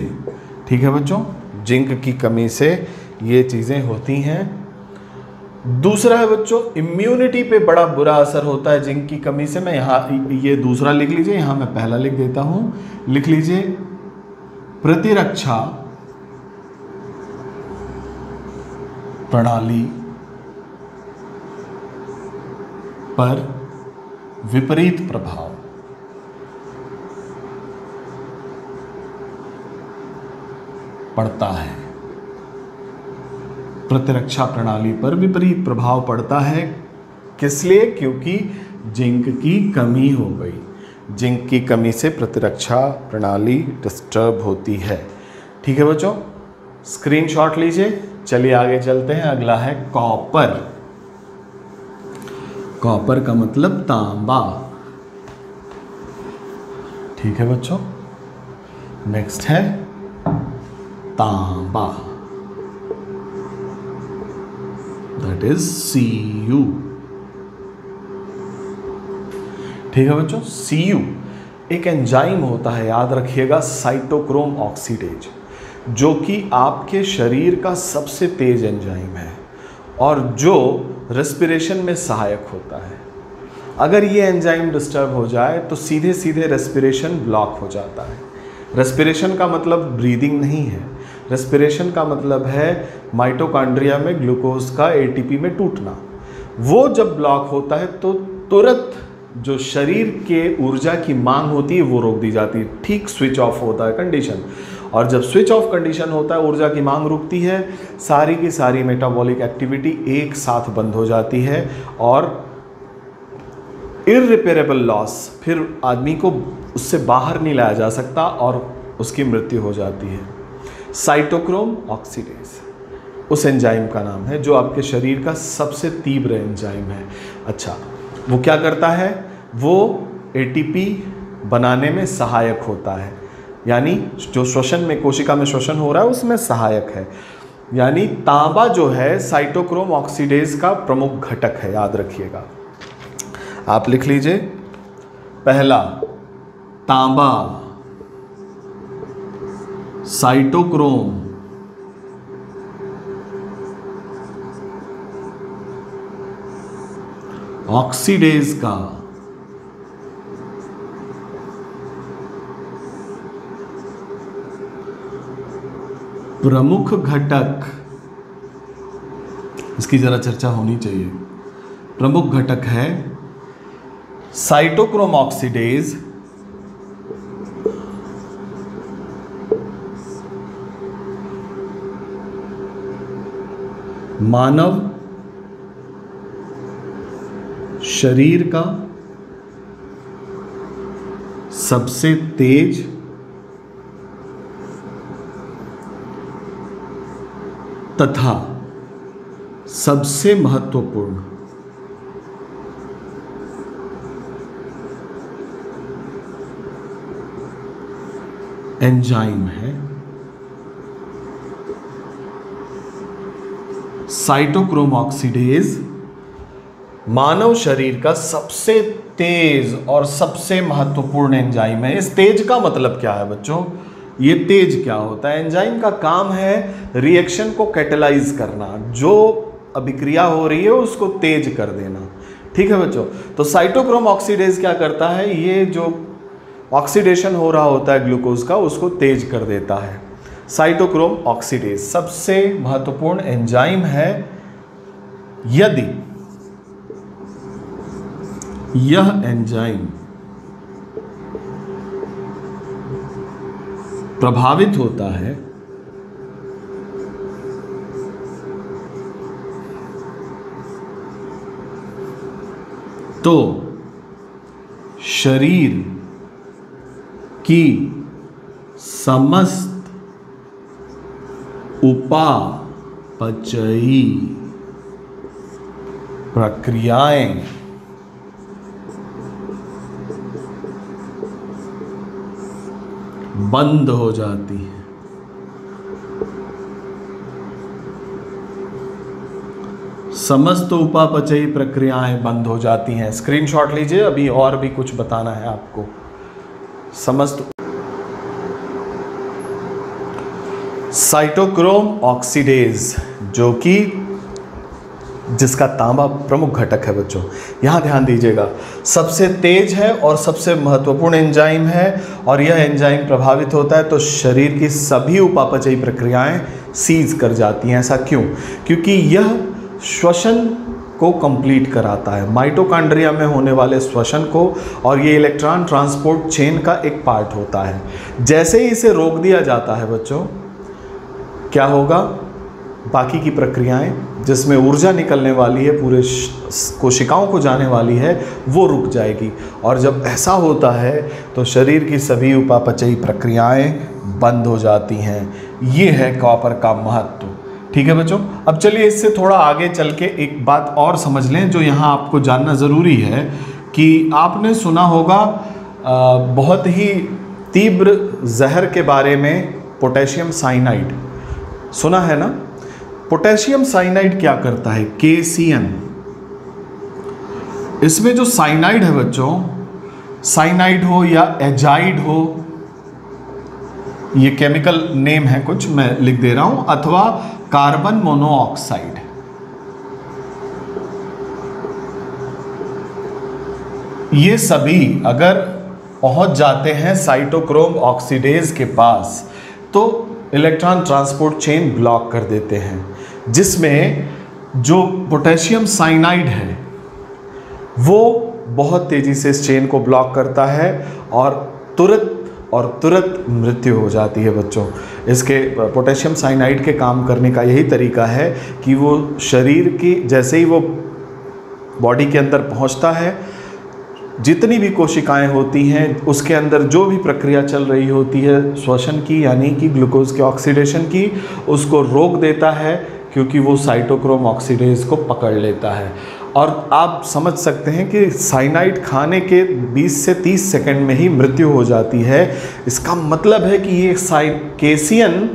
ठीक है बच्चों? जिंक की कमी से ये चीज़ें होती हैं। दूसरा है बच्चों इम्यूनिटी पे बड़ा बुरा असर होता है जिंक की कमी से। मैं यहाँ, ये दूसरा लिख लीजिए, यहाँ मैं पहला लिख देता हूँ। लिख लीजिए, प्रतिरक्षा प्रणाली पर विपरीत प्रभाव। पड़ता है। प्रतिरक्षा प्रणाली पर विपरीत प्रभाव पड़ता है। किस लिए? क्योंकि जिंक की कमी हो गई। जिंक की कमी से प्रतिरक्षा प्रणाली डिस्टर्ब होती है। ठीक है बच्चों? स्क्रीनशॉट लीजिए। चलिए आगे चलते हैं। अगला है कॉपर। कॉपर का मतलब तांबा। ठीक है बच्चों। नेक्स्ट है तांबा। दैट इज़ सी यू ठीक है बच्चों सी यू एक एंजाइम होता है, याद रखिएगा साइटोक्रोम ऑक्सीडेज जो कि आपके शरीर का सबसे तेज एंजाइम है और जो रेस्पिरेशन में सहायक होता है। अगर ये एंजाइम डिस्टर्ब हो जाए तो सीधे सीधे रेस्पिरेशन ब्लॉक हो जाता है। रेस्पिरेशन का मतलब ब्रीदिंग नहीं है। रेस्पिरेशन का मतलब है माइटोकॉन्ड्रिया में ग्लूकोज का एटीपी में टूटना। वो जब ब्लॉक होता है तो तुरंत जो शरीर के ऊर्जा की मांग होती है, वो रोक दी जाती है। ठीक स्विच ऑफ़ होता है कंडीशन और जब स्विच ऑफ़ कंडीशन होता है, ऊर्जा की मांग रुकती है, सारी की सारी मेटाबॉलिक एक्टिविटी एक साथ बंद हो जाती है और इरिपेरेबल लॉस फिर आदमी को उससे बाहर नहीं लाया जा सकता और उसकी मृत्यु हो जाती है। साइटोक्रोम ऑक्सीडेज उस एंजाइम का नाम है, जो आपके शरीर का सबसे तीव्र एंजाइम है। अच्छा वो क्या करता है? वो एटीपी बनाने में सहायक होता है। यानी जो श्वसन में, कोशिका में श्वसन हो रहा है, उसमें सहायक है। यानी तांबा जो है साइटोक्रोम ऑक्सीडेज का प्रमुख घटक है, याद रखिएगा। आप लिख लीजिए। पहला, तांबा। साइटोक्रोम ऑक्सीडेज का। प्रमुख घटक। इसकी ज़रा चर्चा होनी चाहिए। प्रमुख घटक है साइटोक्रोम ऑक्सीडेज मानव शरीर का सबसे तेज तथा सबसे महत्वपूर्ण। एंजाइम है। साइटोक्रोम ऑक्सीडेज मानव शरीर का सबसे तेज और सबसे महत्वपूर्ण एंजाइम है। इस तेज का मतलब क्या है बच्चों? ये तेज क्या होता है? एंजाइम का काम है रिएक्शन को कैटेलाइज करना। जो अभिक्रिया हो रही है, उसको तेज कर देना। ठीक है बच्चों? तो साइटोक्रोम ऑक्सीडेज क्या करता है? ये जो ऑक्सीडेशन हो रहा होता है ग्लूकोज का, उसको तेज कर देता है। साइटोक्रोम ऑक्सीडेज सबसे महत्वपूर्ण एंजाइम है। यदि यह एंजाइम प्रभावित होता है। तो शरीर की समस्त उपापचयी प्रक्रियाएँ बंद हो जाती है। समस्त उपापचयी प्रक्रियाएँ बंद हो जाती हैं। स्क्रीनशॉट लीजिए, अभी और भी कुछ बताना है आपको। समस्त साइटोक्रोम ऑक्सीडेज, जो कि जिसका तांबा प्रमुख घटक है बच्चों। यहाँ ध्यान दीजिएगा, सबसे तेज है और सबसे महत्वपूर्ण एंजाइम है और यह एंजाइम प्रभावित होता है तो शरीर की सभी उपापचयी प्रक्रियाएँ सीज कर जाती हैं। ऐसा क्यों? क्योंकि यह श्वसन को कंप्लीट कराता है। माइटोकांड्रिया में होने वाले श्वसन को और ये इलेक्ट्रॉन ट्रांसपोर्ट चेन का एक पार्ट होता है। जैसे ही इसे रोक दिया जाता है बच्चों, क्या होगा? बाकी की प्रक्रियाएँ जिसमें ऊर्जा निकलने वाली है, पूरे कोशिकाओं को जाने वाली है, वो रुक जाएगी। और जब ऐसा होता है तो शरीर की सभी उपापचयी प्रक्रियाएँ बंद हो जाती हैं। ये है कॉपर का महत्व। ठीक है बच्चों? अब चलिए इससे थोड़ा आगे चल के एक बात और समझ लें, जो यहाँ आपको जानना ज़रूरी है, कि आपने सुना होगा बहुत ही तीव्र जहर के बारे में पोटेशियम साइनाइड। सुना है ना? पोटेशियम साइनाइड क्या करता है? के इसमें जो साइनाइड है बच्चों, साइनाइड हो या एजाइड हो, ये केमिकल नेम है कुछ, मैं लिख दे रहा हूँ, अथवा कार्बन मोनोऑक्साइड। ये सभी अगर पहुँच जाते हैं साइटोक्रोम ऑक्सीडेज के पास तो इलेक्ट्रॉन ट्रांसपोर्ट चेन ब्लॉक कर देते हैं, जिसमें जो पोटेशियम साइनाइड है, वो बहुत तेज़ी से इस चेन को ब्लॉक करता है और तुरंत और तुरंत मृत्यु हो जाती है बच्चों। इसके पोटेशियम साइनाइड के काम करने का यही तरीका है कि वो शरीर की, जैसे ही वो बॉडी के अंदर पहुँचता है जितनी भी कोशिकाएँ होती हैं, उसके अंदर जो भी प्रक्रिया चल रही होती है, श्वसन की यानी कि ग्लूकोज के ऑक्सीडेशन की, उसको रोक देता है क्योंकि वो साइटोक्रोम ऑक्सीडेज को पकड़ लेता है। और आप समझ सकते हैं कि साइनाइड खाने के 20 से 30 सेकंड में ही मृत्यु हो जाती है। इसका मतलब है कि ये साइकेसियन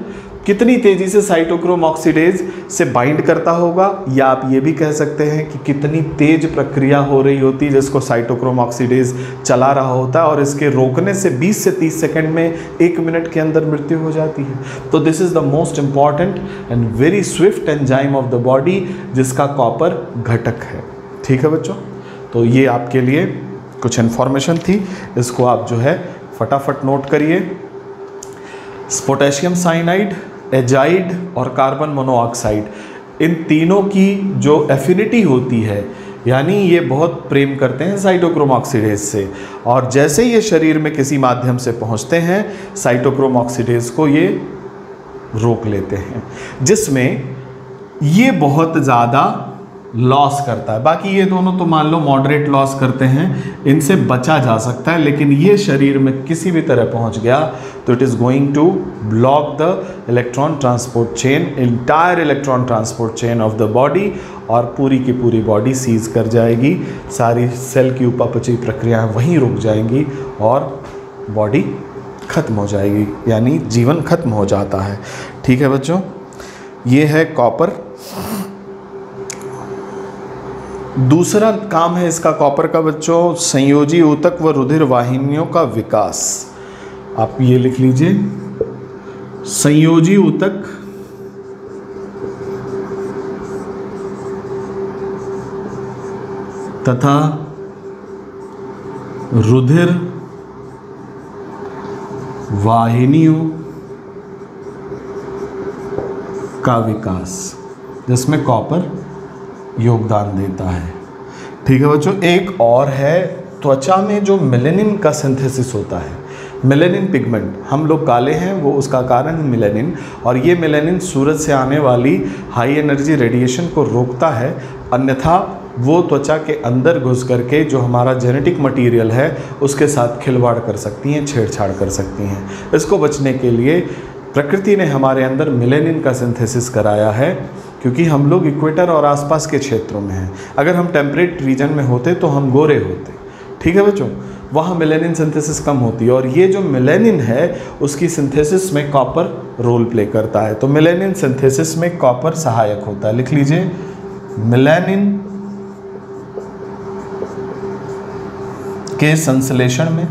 कितनी तेज़ी से साइटोक्रोम ऑक्सीडेज से बाइंड करता होगा? या आप ये भी कह सकते हैं कि कितनी तेज प्रक्रिया हो रही होती है जिसको साइटोक्रोम ऑक्सीडेज चला रहा होता है और इसके रोकने से 20 से 30 सेकंड में एक मिनट के अंदर मृत्यु हो जाती है? तो this is the most important and very swift enzyme of the body जिसका कॉपर घटक है। ठीक है बच्चों? तो ये आपके लिए कुछ इन्फॉर्मेशन थी। इसको आप जो है फटाफट नोट करिए। पोटेशियम साइनाइड एजाइड और कार्बन मोनोऑक्साइड, इन तीनों की जो एफिनिटी होती है, यानी ये बहुत प्रेम करते हैं साइटोक्रोम ऑक्सीडेज से। और जैसे ये शरीर में किसी माध्यम से पहुँचते हैं साइटोक्रोम ऑक्सीडेज को ये रोक लेते हैं, जिसमें ये बहुत ज़्यादा लॉस करता है। बाकी ये दोनों तो मान लो मॉडरेट लॉस करते हैं, इनसे बचा जा सकता है, लेकिन ये शरीर में किसी भी तरह पहुँच गया तो it is going to block the electron transport chain entire electron transport chain of the body और पूरी की पूरी बॉडी सीज कर जाएगी। सारी सेल की उपापचयी प्रक्रियाएँ वहीं रुक जाएँगी और बॉडी खत्म हो जाएगी, यानी जीवन खत्म हो जाता है। ठीक है बच्चों, ये है कॉपर दूसरा काम है इसका कॉपर का बच्चों, संयोजी ऊतक व रुधिर वाहिनियों का विकास। आप ये लिख लीजिए। संयोजी ऊतक तथा रुधिर वाहिनियों का विकास, जिसमें कॉपर योगदान देता है। ठीक है बच्चों, एक और है, त्वचा में जो मेलेनिन का सिंथेसिस होता है मेलेनिन पिगमेंट हम लोग काले हैं, वो उसका कारण है मेलेनिन और ये मेलेनिन सूरज से आने वाली हाई एनर्जी रेडिएशन को रोकता है, अन्यथा वो त्वचा के अंदर घुस करके जो हमारा जेनेटिक मटेरियल है, उसके साथ खिलवाड़ कर सकती हैं, छेड़छाड़ कर सकती हैं। इसको बचने के लिए प्रकृति ने हमारे अंदर मिलेनिन का सिंथेसिस कराया है। क्योंकि हम लोग इक्वेटर और आसपास के क्षेत्रों में हैं। अगर हम टेम्परेट रीजन में होते तो हम गोरे होते। ठीक है बच्चों? वहाँ मिलेनिन सिंथेसिस कम होती है और ये जो मिलेनिन है, उसकी सिंथेसिस में कॉपर रोल प्ले करता है। तो मिलेनिन सिंथेसिस में कॉपर सहायक होता है। लिख लीजिए। मिलेनिन के संश्लेषण में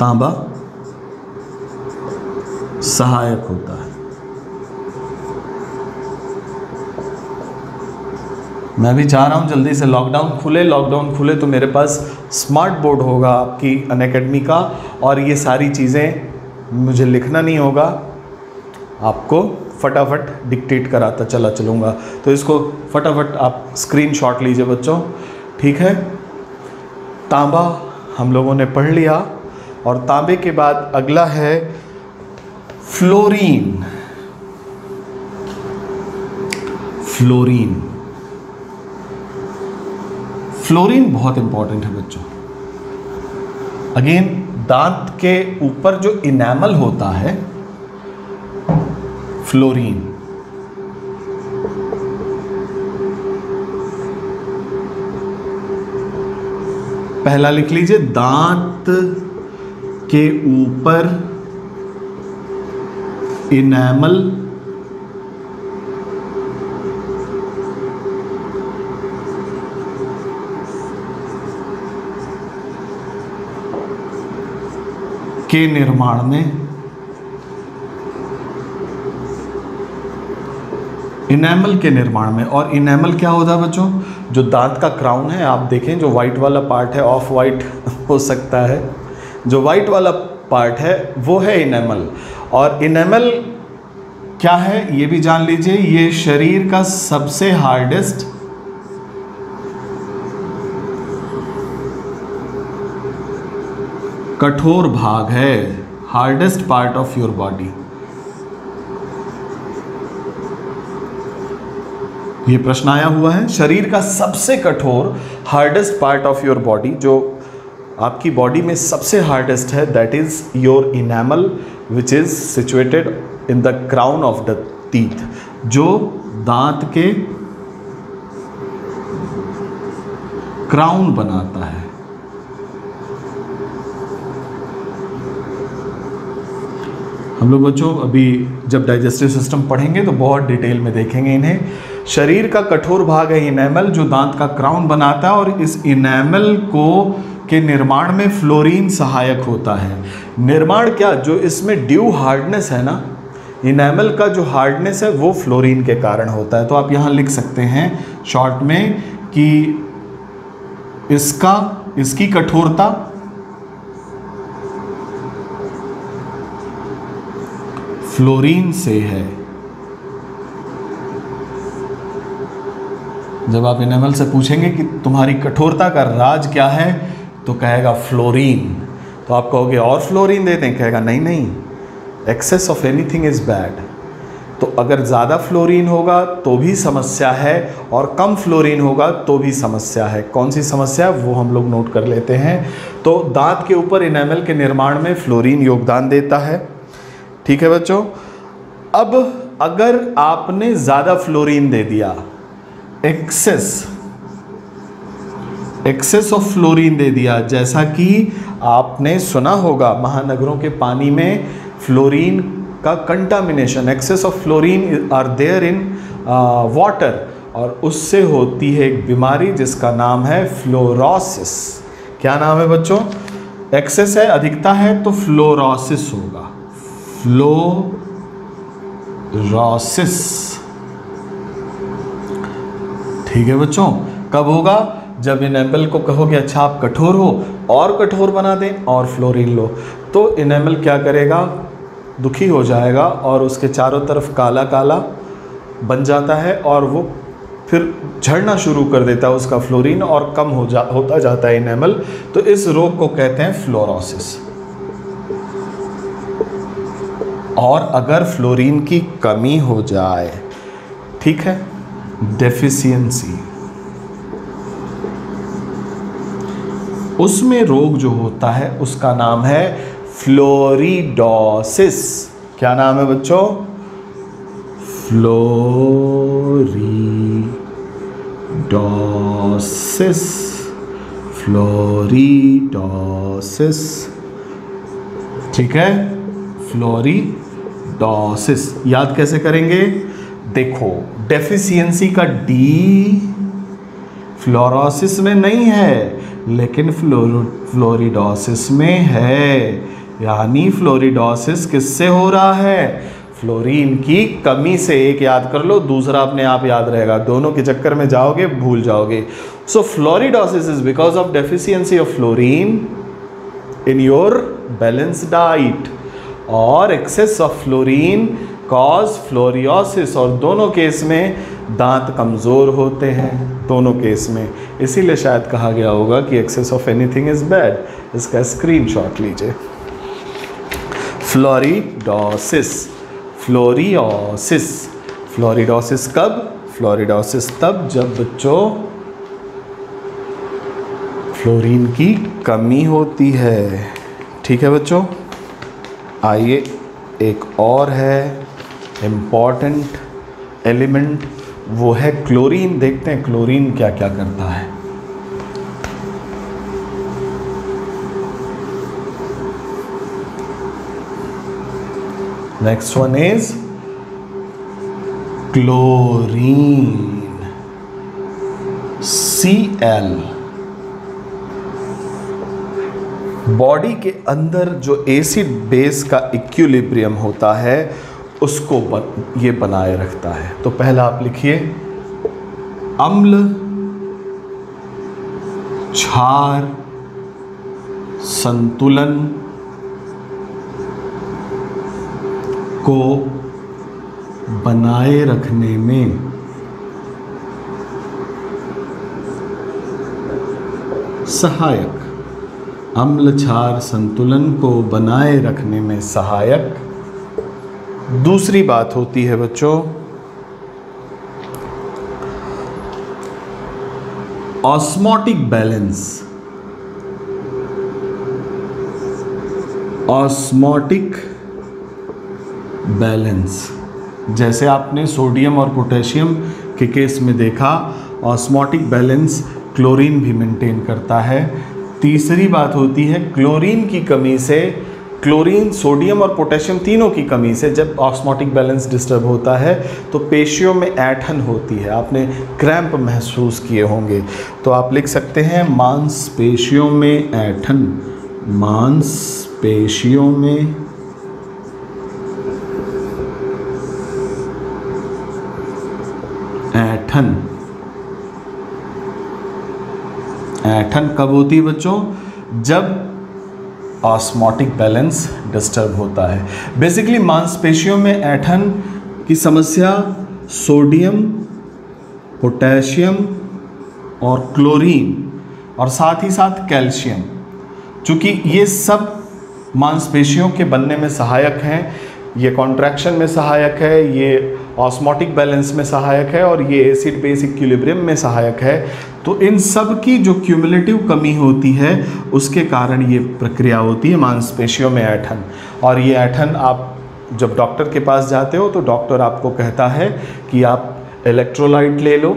तांबा सहायक होता है। मैं भी चाह रहा हूँ जल्दी से लॉकडाउन खुले लॉकडाउन खुले तो मेरे पास स्मार्ट बोर्ड होगा आपकी अन अकेडमी का और ये सारी चीज़ें मुझे लिखना नहीं होगा। आपको फटाफट डिक्टेट कराता चला चलूँगा। तो इसको फटाफट आप स्क्रीन शॉट लीजिए बच्चों। ठीक है? तांबा हम लोगों ने पढ़ लिया। और तांबे के बाद अगला है फ्लोरीन। फ्लोरीन। फ्लोरीन बहुत इंपॉर्टेंट है बच्चों। अगेन दांत के ऊपर जो इनेमल होता है, फ्लोरीन। पहला लिख लीजिए, दांत के ऊपर इनेमल के निर्माण में इनेमल के निर्माण में। और इनेमल क्या होता है बच्चों? जो दांत का क्राउन है, आप देखें, जो वाइट वाला पार्ट है ऑफ़ वाइट [laughs] हो सकता है। जो वाइट वाला पार्ट है, वो है इनेमल और इनेमल क्या है, ये भी जान लीजिए, ये शरीर का सबसे हार्डेस्ट कठोर भाग है hardest part of your body ये प्रश्न आया हुआ है, शरीर का सबसे कठोर hardest part of your body जो आपकी बॉडी में सबसे हार्डेस्ट है that is your enamel which is situated in the crown of the teeth जो दांत के क्राउन बनाता है। हम लोग बच्चों, अभी जब डाइजेस्टिव सिस्टम पढ़ेंगे तो बहुत डिटेल में देखेंगे इन्हें। शरीर का कठोर भाग है इनेमल जो दांत का क्राउन बनाता है और इस इनेमल को के निर्माण में फ्लोरीन सहायक होता है। निर्माण क्या? जो इसमें ड्यू हार्डनेस है ना इनेमल का जो हार्डनेस है, वो फ्लोरीन के कारण होता है। तो आप यहाँ लिख सकते हैं शॉर्ट में कि इसका, इसकी कठोरता फ्लोरीन से है। जब आप इनेमल से पूछेंगे कि तुम्हारी कठोरता का राज क्या है तो कहेगा फ्लोरीन। तो आप कहोगे, और फ्लोरीन दे दें? कहेगा, नहीं नहीं excess of anything is bad तो अगर ज़्यादा फ्लोरीन होगा तो भी समस्या है और कम फ्लोरीन होगा तो भी समस्या है। कौन सी समस्या? है वो हम लोग नोट कर लेते हैं। तो दांत के ऊपर इनेमल के निर्माण में फ्लोरीन योगदान देता है। ठीक है बच्चों? अब अगर आपने ज़्यादा फ्लोरीन दे दिया एक्सेस एक्सेस ऑफ़ फ्लोरीन दे दिया। जैसा कि आपने सुना होगा, महानगरों के पानी में फ्लोरीन का contamination excess of fluorine are there in water और उससे होती है एक बीमारी जिसका नाम है फ्लोरोसिस क्या नाम है बच्चों? एक्सेस है, अधिकता है तो फ्लोरोसिस होगा। फ्लोरोसिस ठीक है बच्चों? कब होगा? जब इनेमल को कहोगे अच्छा आप कठोर हो, और कठोर बना दें, और फ्लोरीन लो। तो इनेमल क्या करेगा? दुखी हो जाएगा और उसके चारों तरफ़ काला काला बन जाता है और वो फिर झड़ना शुरू कर देता है उसका फ्लोरीन और कम हो जा, होता जाता है इनेमल तो इस रोग को कहते हैं फ्लोरोसिस। और अगर फ्लोरीन की कमी हो जाए, ठीक है? डेफिशिएंसी। उसमें रोग जो होता है, उसका नाम है फ्लोरिडोसिस। क्या नाम है बच्चों? फ्लोरिडोसिस। फ्लोरिडोसिस। ठीक है? फ्लोरिडोसिस। याद कैसे करेंगे? देखो डेफिशिएंसी का डी फ्लोरोसिस में नहीं है। लेकिन फ्लोरो, फ्लोरिडोसिस में है। यानी फ्लोरिडोसिस किससे हो रहा है? फ्लोरीन की कमी से। एक याद कर लो, दूसरा अपने आप याद रहेगा। दोनों के चक्कर में जाओगे, भूल जाओगे। So fluoridosis is because of deficiency of fluorine in your balance diet और excess of fluorine cause fluorosis और दोनों केस में दांत कमज़ोर होते हैं, दोनों केस में। इसीलिए शायद कहा गया होगा कि excess of anything is bad इसका स्क्रीनशॉट लीजिए। फ्लोरिडोसिस फ्लोरियोसिस फ्लोरिडोसिस कब? फ्लोरिडोसिस तब जब बच्चों फ्लोरीन की कमी होती है। ठीक है बच्चों? आइए एक और है। इंपॉर्टेंट एलिमेंट वो है क्लोरीन देखते हैं क्लोरीन क्या क्या करता है। Next one is chlorine C L body के अंदर जो एसिड बेस का इक्विलिब्रियम होता है उसको बन, ये बनाए रखता है। तो पहला आप लिखिए अम्ल क्षार संतुलन को बनाए रखने में सहायक। अम्ल क्षार संतुलन को बनाए रखने में सहायक। दूसरी बात होती है बच्चों ऑस्मोटिक बैलेंस ऑस्मोटिक बैलेंस जैसे आपने सोडियम और पोटेशियम के केस में देखा ऑस्मोटिक बैलेंस क्लोरीन भी मेंटेन करता है। तीसरी बात होती है क्लोरीन की कमी से क्लोरीन, सोडियम और पोटेशियम तीनों की कमी से जब ऑस्मोटिक बैलेंस डिस्टर्ब होता है तो पेशियों में ऐठन होती है। आपने क्रैम्प महसूस किए होंगे। तो आप लिख सकते हैं, मांसपेशियों में ऐठन। मांसपेशियों में ऐठन। ऐठन कब होती है बच्चों? जब ऑस्मोटिक बैलेंस डिस्टर्ब होता है। बेसिकली मांसपेशियों में ऐठन की समस्या सोडियम, पोटेशियम और क्लोरीन और साथ ही साथ कैल्शियम। चूँकि ये सब मांसपेशियों के बनने में सहायक हैं ये कॉन्ट्रैक्शन में सहायक है, ये ऑस्मोटिक बैलेंस में सहायक है और ये एसिड बेस इक्विलिब्रियम में सहायक है। तो इन सब की जो क्यूमुलेटिव कमी होती है, उसके कारण ये प्रक्रिया होती है मांसपेशियों में ऐठन। और ये ऐठन आप जब डॉक्टर के पास जाते हो तो डॉक्टर आपको कहता है कि आप इलेक्ट्रोलाइट ले लो,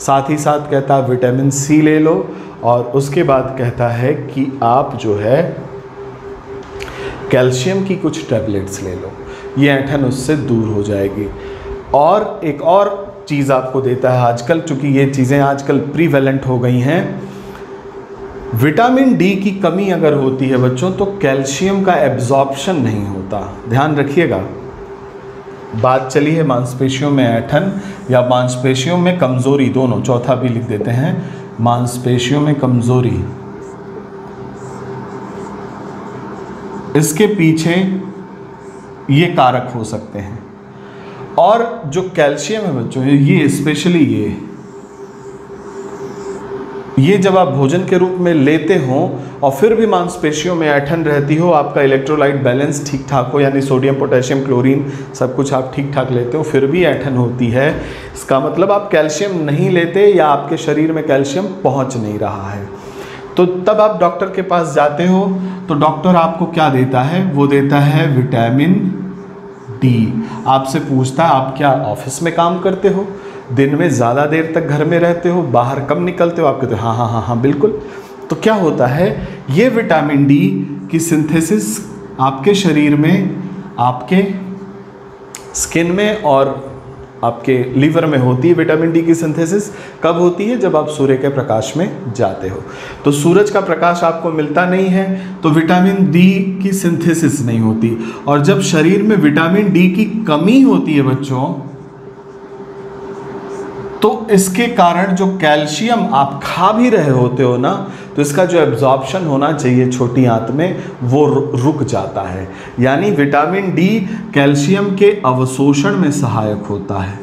साथ ही साथ कहता है विटामिन सी ले लो, और उसके बाद कहता है कि आप जो है कैल्शियम की कुछ टैबलेट्स ले लो। ये ऐठन उससे दूर हो जाएगी। और एक और चीज़ आपको देता है आजकल, चूँकि ये चीज़ें आजकल प्रीवेलेंट हो गई हैं। विटामिन डी की कमी अगर होती है बच्चों तो कैल्शियम का एब्जॉर्प्शन नहीं होता। ध्यान रखिएगा। बात चली है मांसपेशियों में ऐठन, या मांसपेशियों में कमज़ोरी, दोनों, चौथा भी लिख देते हैं। मांसपेशियों में कमज़ोरी। इसके पीछे ये कारक हो सकते हैं। और जो कैल्शियम है बच्चों, ये स्पेशली ये। ये जब आप भोजन के रूप में लेते हो और फिर भी मांसपेशियों में ऐठन रहती हो, आपका इलेक्ट्रोलाइट बैलेंस ठीक ठाक हो, यानी सोडियम पोटेशियम क्लोरीन सब कुछ आप ठीक ठाक लेते हो, फिर भी ऐठन होती है। इसका मतलब आप कैल्शियम नहीं लेते या आपके शरीर में कैल्शियम पहुँच नहीं रहा है। तो तब आप डॉक्टर के पास जाते हो तो डॉक्टर आपको क्या देता है? वो देता है विटामिन डी। आपसे पूछता है, आप क्या ऑफ़िस में काम करते हो? दिन में ज़्यादा देर तक घर में रहते हो? बाहर कम निकलते हो? आप कहते हो हाँ हाँ हाँ हाँ बिल्कुल। तो क्या होता है, ये विटामिन डी की सिंथेसिस आपके शरीर में, आपके स्किन में और आपके लीवर में होती है विटामिन डी की सिंथेसिस, कब होती है? जब आप सूर्य के प्रकाश में जाते हो। तो सूरज का प्रकाश आपको मिलता नहीं है तो विटामिन डी की सिंथेसिस नहीं होती। और जब शरीर में विटामिन डी की कमी होती है बच्चों तो इसके कारण जो कैल्शियम आप खा भी रहे होते हो ना तो इसका जो एब्जॉर्प्शन होना चाहिए छोटी आंत में, वो रुक जाता है। यानी विटामिन डी कैल्शियम के अवशोषण में सहायक होता है।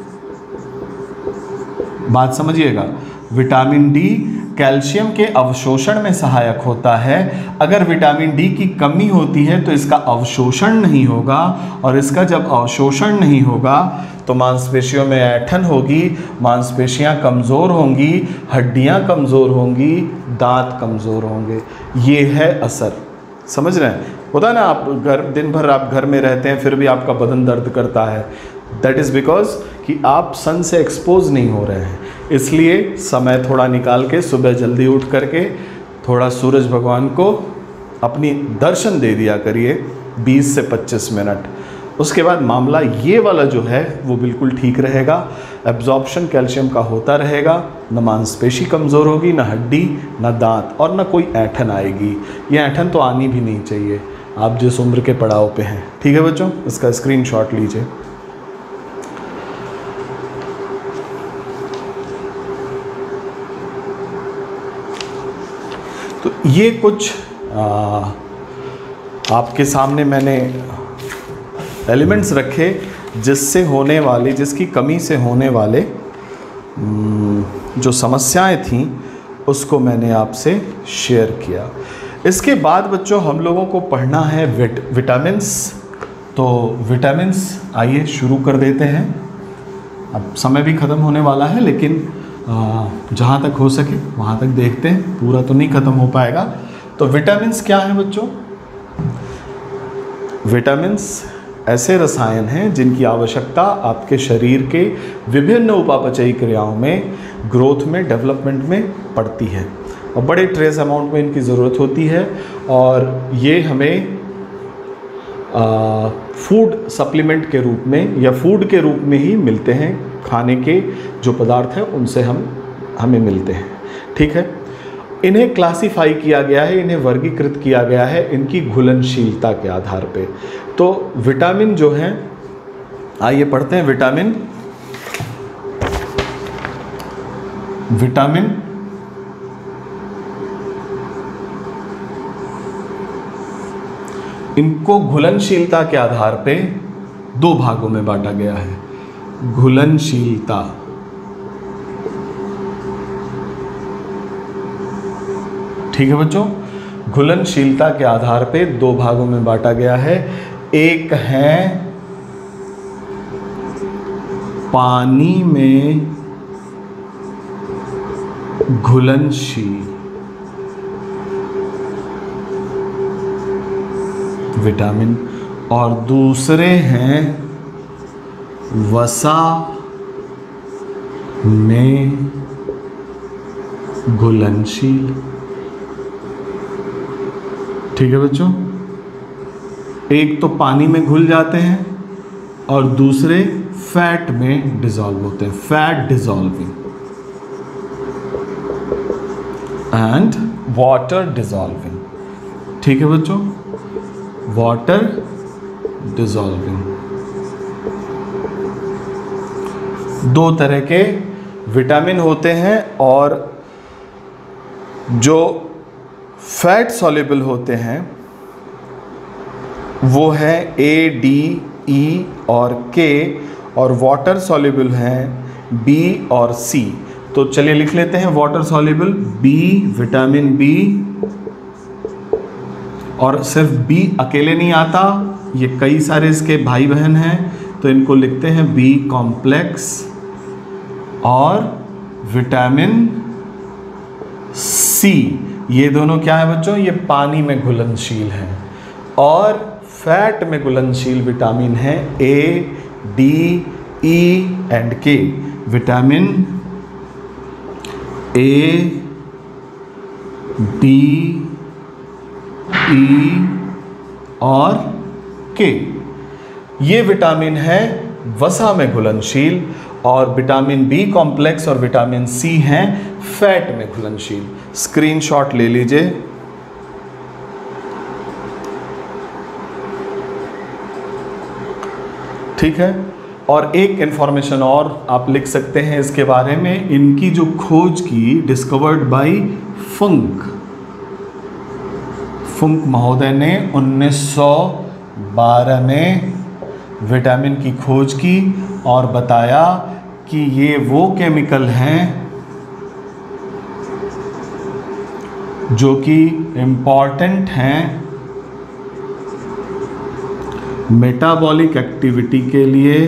बात समझिएगा। विटामिन डी कैल्शियम के अवशोषण में सहायक होता है। अगर विटामिन डी की कमी होती है तो इसका अवशोषण नहीं होगा, और इसका जब अवशोषण नहीं होगा तो मांसपेशियों में ऐठन होगी, मांसपेशियाँ कमज़ोर होंगी, हड्डियाँ कमज़ोर होंगी, दांत कमज़ोर होंगे। ये है असर। समझ रहे हैं? होता है ना, आप घर, दिन भर आप घर में रहते हैं, फिर भी आपका बदन दर्द करता है। दैट इज़ बिकॉज़ कि आप सन से एक्सपोज नहीं हो रहे हैं। इसलिए समय थोड़ा निकाल के, सुबह जल्दी उठ करके, थोड़ा सूरज भगवान को अपनी दर्शन दे दिया करिए 20 से 25 मिनट। उसके बाद मामला ये वाला जो है वो बिल्कुल ठीक रहेगा। एब्जॉर्प्शन कैल्शियम का होता रहेगा न मांसपेशी कमज़ोर होगी न हड्डी न दांत और न कोई ऐठन आएगी। ये ऐठन तो आनी भी नहीं चाहिए। आप जिस उम्र के पड़ाव पे हैं। ठीक है बच्चों? इसका स्क्रीनशॉट लीजिए। तो ये कुछ आ, आपके सामने मैंने एलिमेंट्स रखे जिससे होने वाले, जिसकी कमी से होने वाले जो समस्याएँ थीं, उसको मैंने आपसे शेयर किया। इसके बाद बच्चों, हम लोगों को पढ़ना है विट, विटामिन्स। तो विटामिन्स आइए शुरू कर देते हैं। अब समय भी ख़त्म होने वाला है, लेकिन जहाँ तक हो सके, वहाँ तक देखते हैं। पूरा तो नहीं ख़त्म हो पाएगा। तो विटामिन्स क्या है बच्चों? विटामिन्स ऐसे रसायन हैं जिनकी आवश्यकता आपके शरीर के विभिन्न उपापचयी क्रियाओं में ग्रोथ में डेवलपमेंट में पड़ती है। और बड़े ट्रेस अमाउंट में इनकी ज़रूरत होती है और ये हमें फ़ूड सप्लीमेंट के रूप में या फ़ूड के रूप में ही मिलते हैं। खाने के जो पदार्थ हैं, उनसे हम, हमें मिलते हैं। ठीक है? इन्हें क्लासिफाई किया गया है, इन्हें वर्गीकृत किया गया है, इनकी घुलनशीलता के आधार पे। तो विटामिन जो है, आइए पढ़ते हैं विटामिन। विटामिन। इनको घुलनशीलता के आधार पे दो भागों में बांटा गया है। घुलनशीलता। ठीक है बच्चों? घुलनशीलता के आधार पे दो भागों में बांटा गया है। एक है पानी में घुलनशील। विटामिन। और दूसरे हैं वसा में घुलनशील। ठीक है बच्चों? एक तो पानी में घुल जाते हैं और दूसरे फैट में डिजॉल्व होते हैं, fat dissolving and water dissolving ठीक है बच्चों? वाटर डिजॉल्विंग दो तरह के विटामिन होते हैं और जो फैट सॉल्युबल होते हैं वो है ए डी ई और के और वाटर सॉल्युबल हैं बी और सी तो चलिए लिख लेते हैं water soluble B vitamin B और सिर्फ़ बी अकेले नहीं आता। ये कई सारे इसके भाई बहन हैं। तो इनको लिखते हैं बी कॉम्प्लेक्स और विटामिन सी ये दोनों क्या है बच्चों? ये पानी में घुलनशील हैं। और फैट में घुलनशील विटामिन है A D E and K vitamin A D E और के ये विटामिन है वसा में घुलनशील और विटामिन बी कॉम्प्लेक्स और विटामिन सी हैं फैट में घुलनशील स्क्रीनशॉट ले लीजिए। ठीक है? और एक इन्फॉर्मेशन और आप लिख सकते हैं इसके बारे में। इनकी जो खोज की डिस्कवर्ड बाय फंक फुंक महोदय ने 1912 में विटामिन की खोज की और बताया कि ये वो केमिकल हैं जो कि इंपॉर्टेंट हैं। मेटाबॉलिक एक्टिविटी के लिए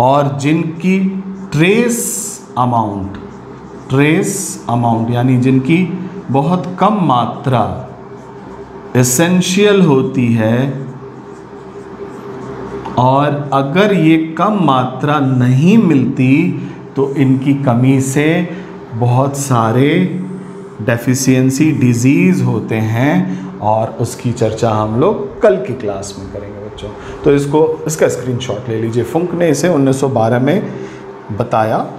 और जिनकी ट्रेस अमाउंट ट्रेस अमाउंट यानी जिनकी बहुत कम मात्रा एसेंशियल होती है और अगर ये कम मात्रा नहीं मिलती तो इनकी कमी से बहुत सारे डेफिशिएंसी डिज़ीज़ होते हैं और उसकी चर्चा हम लोग कल की क्लास में करेंगे बच्चों। तो इसको, इसका स्क्रीनशॉट ले लीजिए। फुंक ने इसे 1912 में बताया।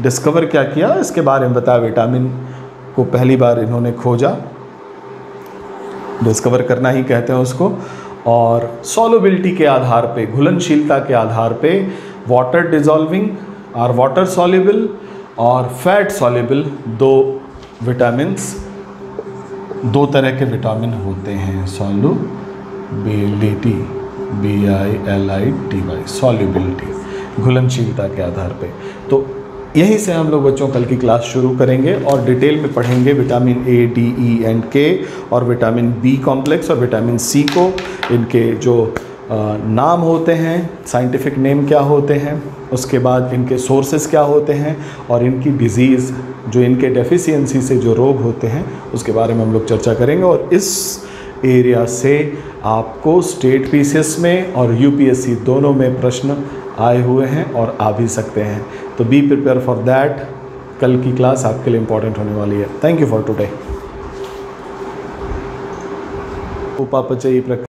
डिस्कवर क्या किया? इसके बारे में बताया। विटामिन को पहली बार इन्होंने खोजा। डिस्कवर करना ही कहते हैं उसको। और सॉलोबिलिटी के आधार पे, घुलनशीलता के आधार पे वाटर डिजॉल्विंग और वाटर सॉल्युबल और फैट सॉल्युबल दो विटामिन्स दो तरह के विटामिन होते हैं solubility B I L I T Y solubility घुलनशीलता के आधार पे। तो यहीं से हम लोग बच्चों कल की क्लास शुरू करेंगे और डिटेल में पढ़ेंगे vitamin A D E and K और विटामिन बी कॉम्प्लेक्स और विटामिन सी को। इनके जो नाम होते हैं साइंटिफिक नेम क्या होते हैं, उसके बाद इनके सोर्सेस क्या होते हैं और इनकी डिज़ीज़ जो इनके डेफिशिएंसी से जो रोग होते हैं, उसके बारे में हम लोग चर्चा करेंगे और इस एरिया से आपको स्टेट पीसीएस में और यूपीएससी दोनों में प्रश्न आए हुए हैं और आ भी सकते हैं। तो बी प्रिपेयर फॉर दैट कल की क्लास आपके लिए इंपॉर्टेंट होने वाली है। थैंक यू फॉर टुडे उपापचयी प्रक्रिया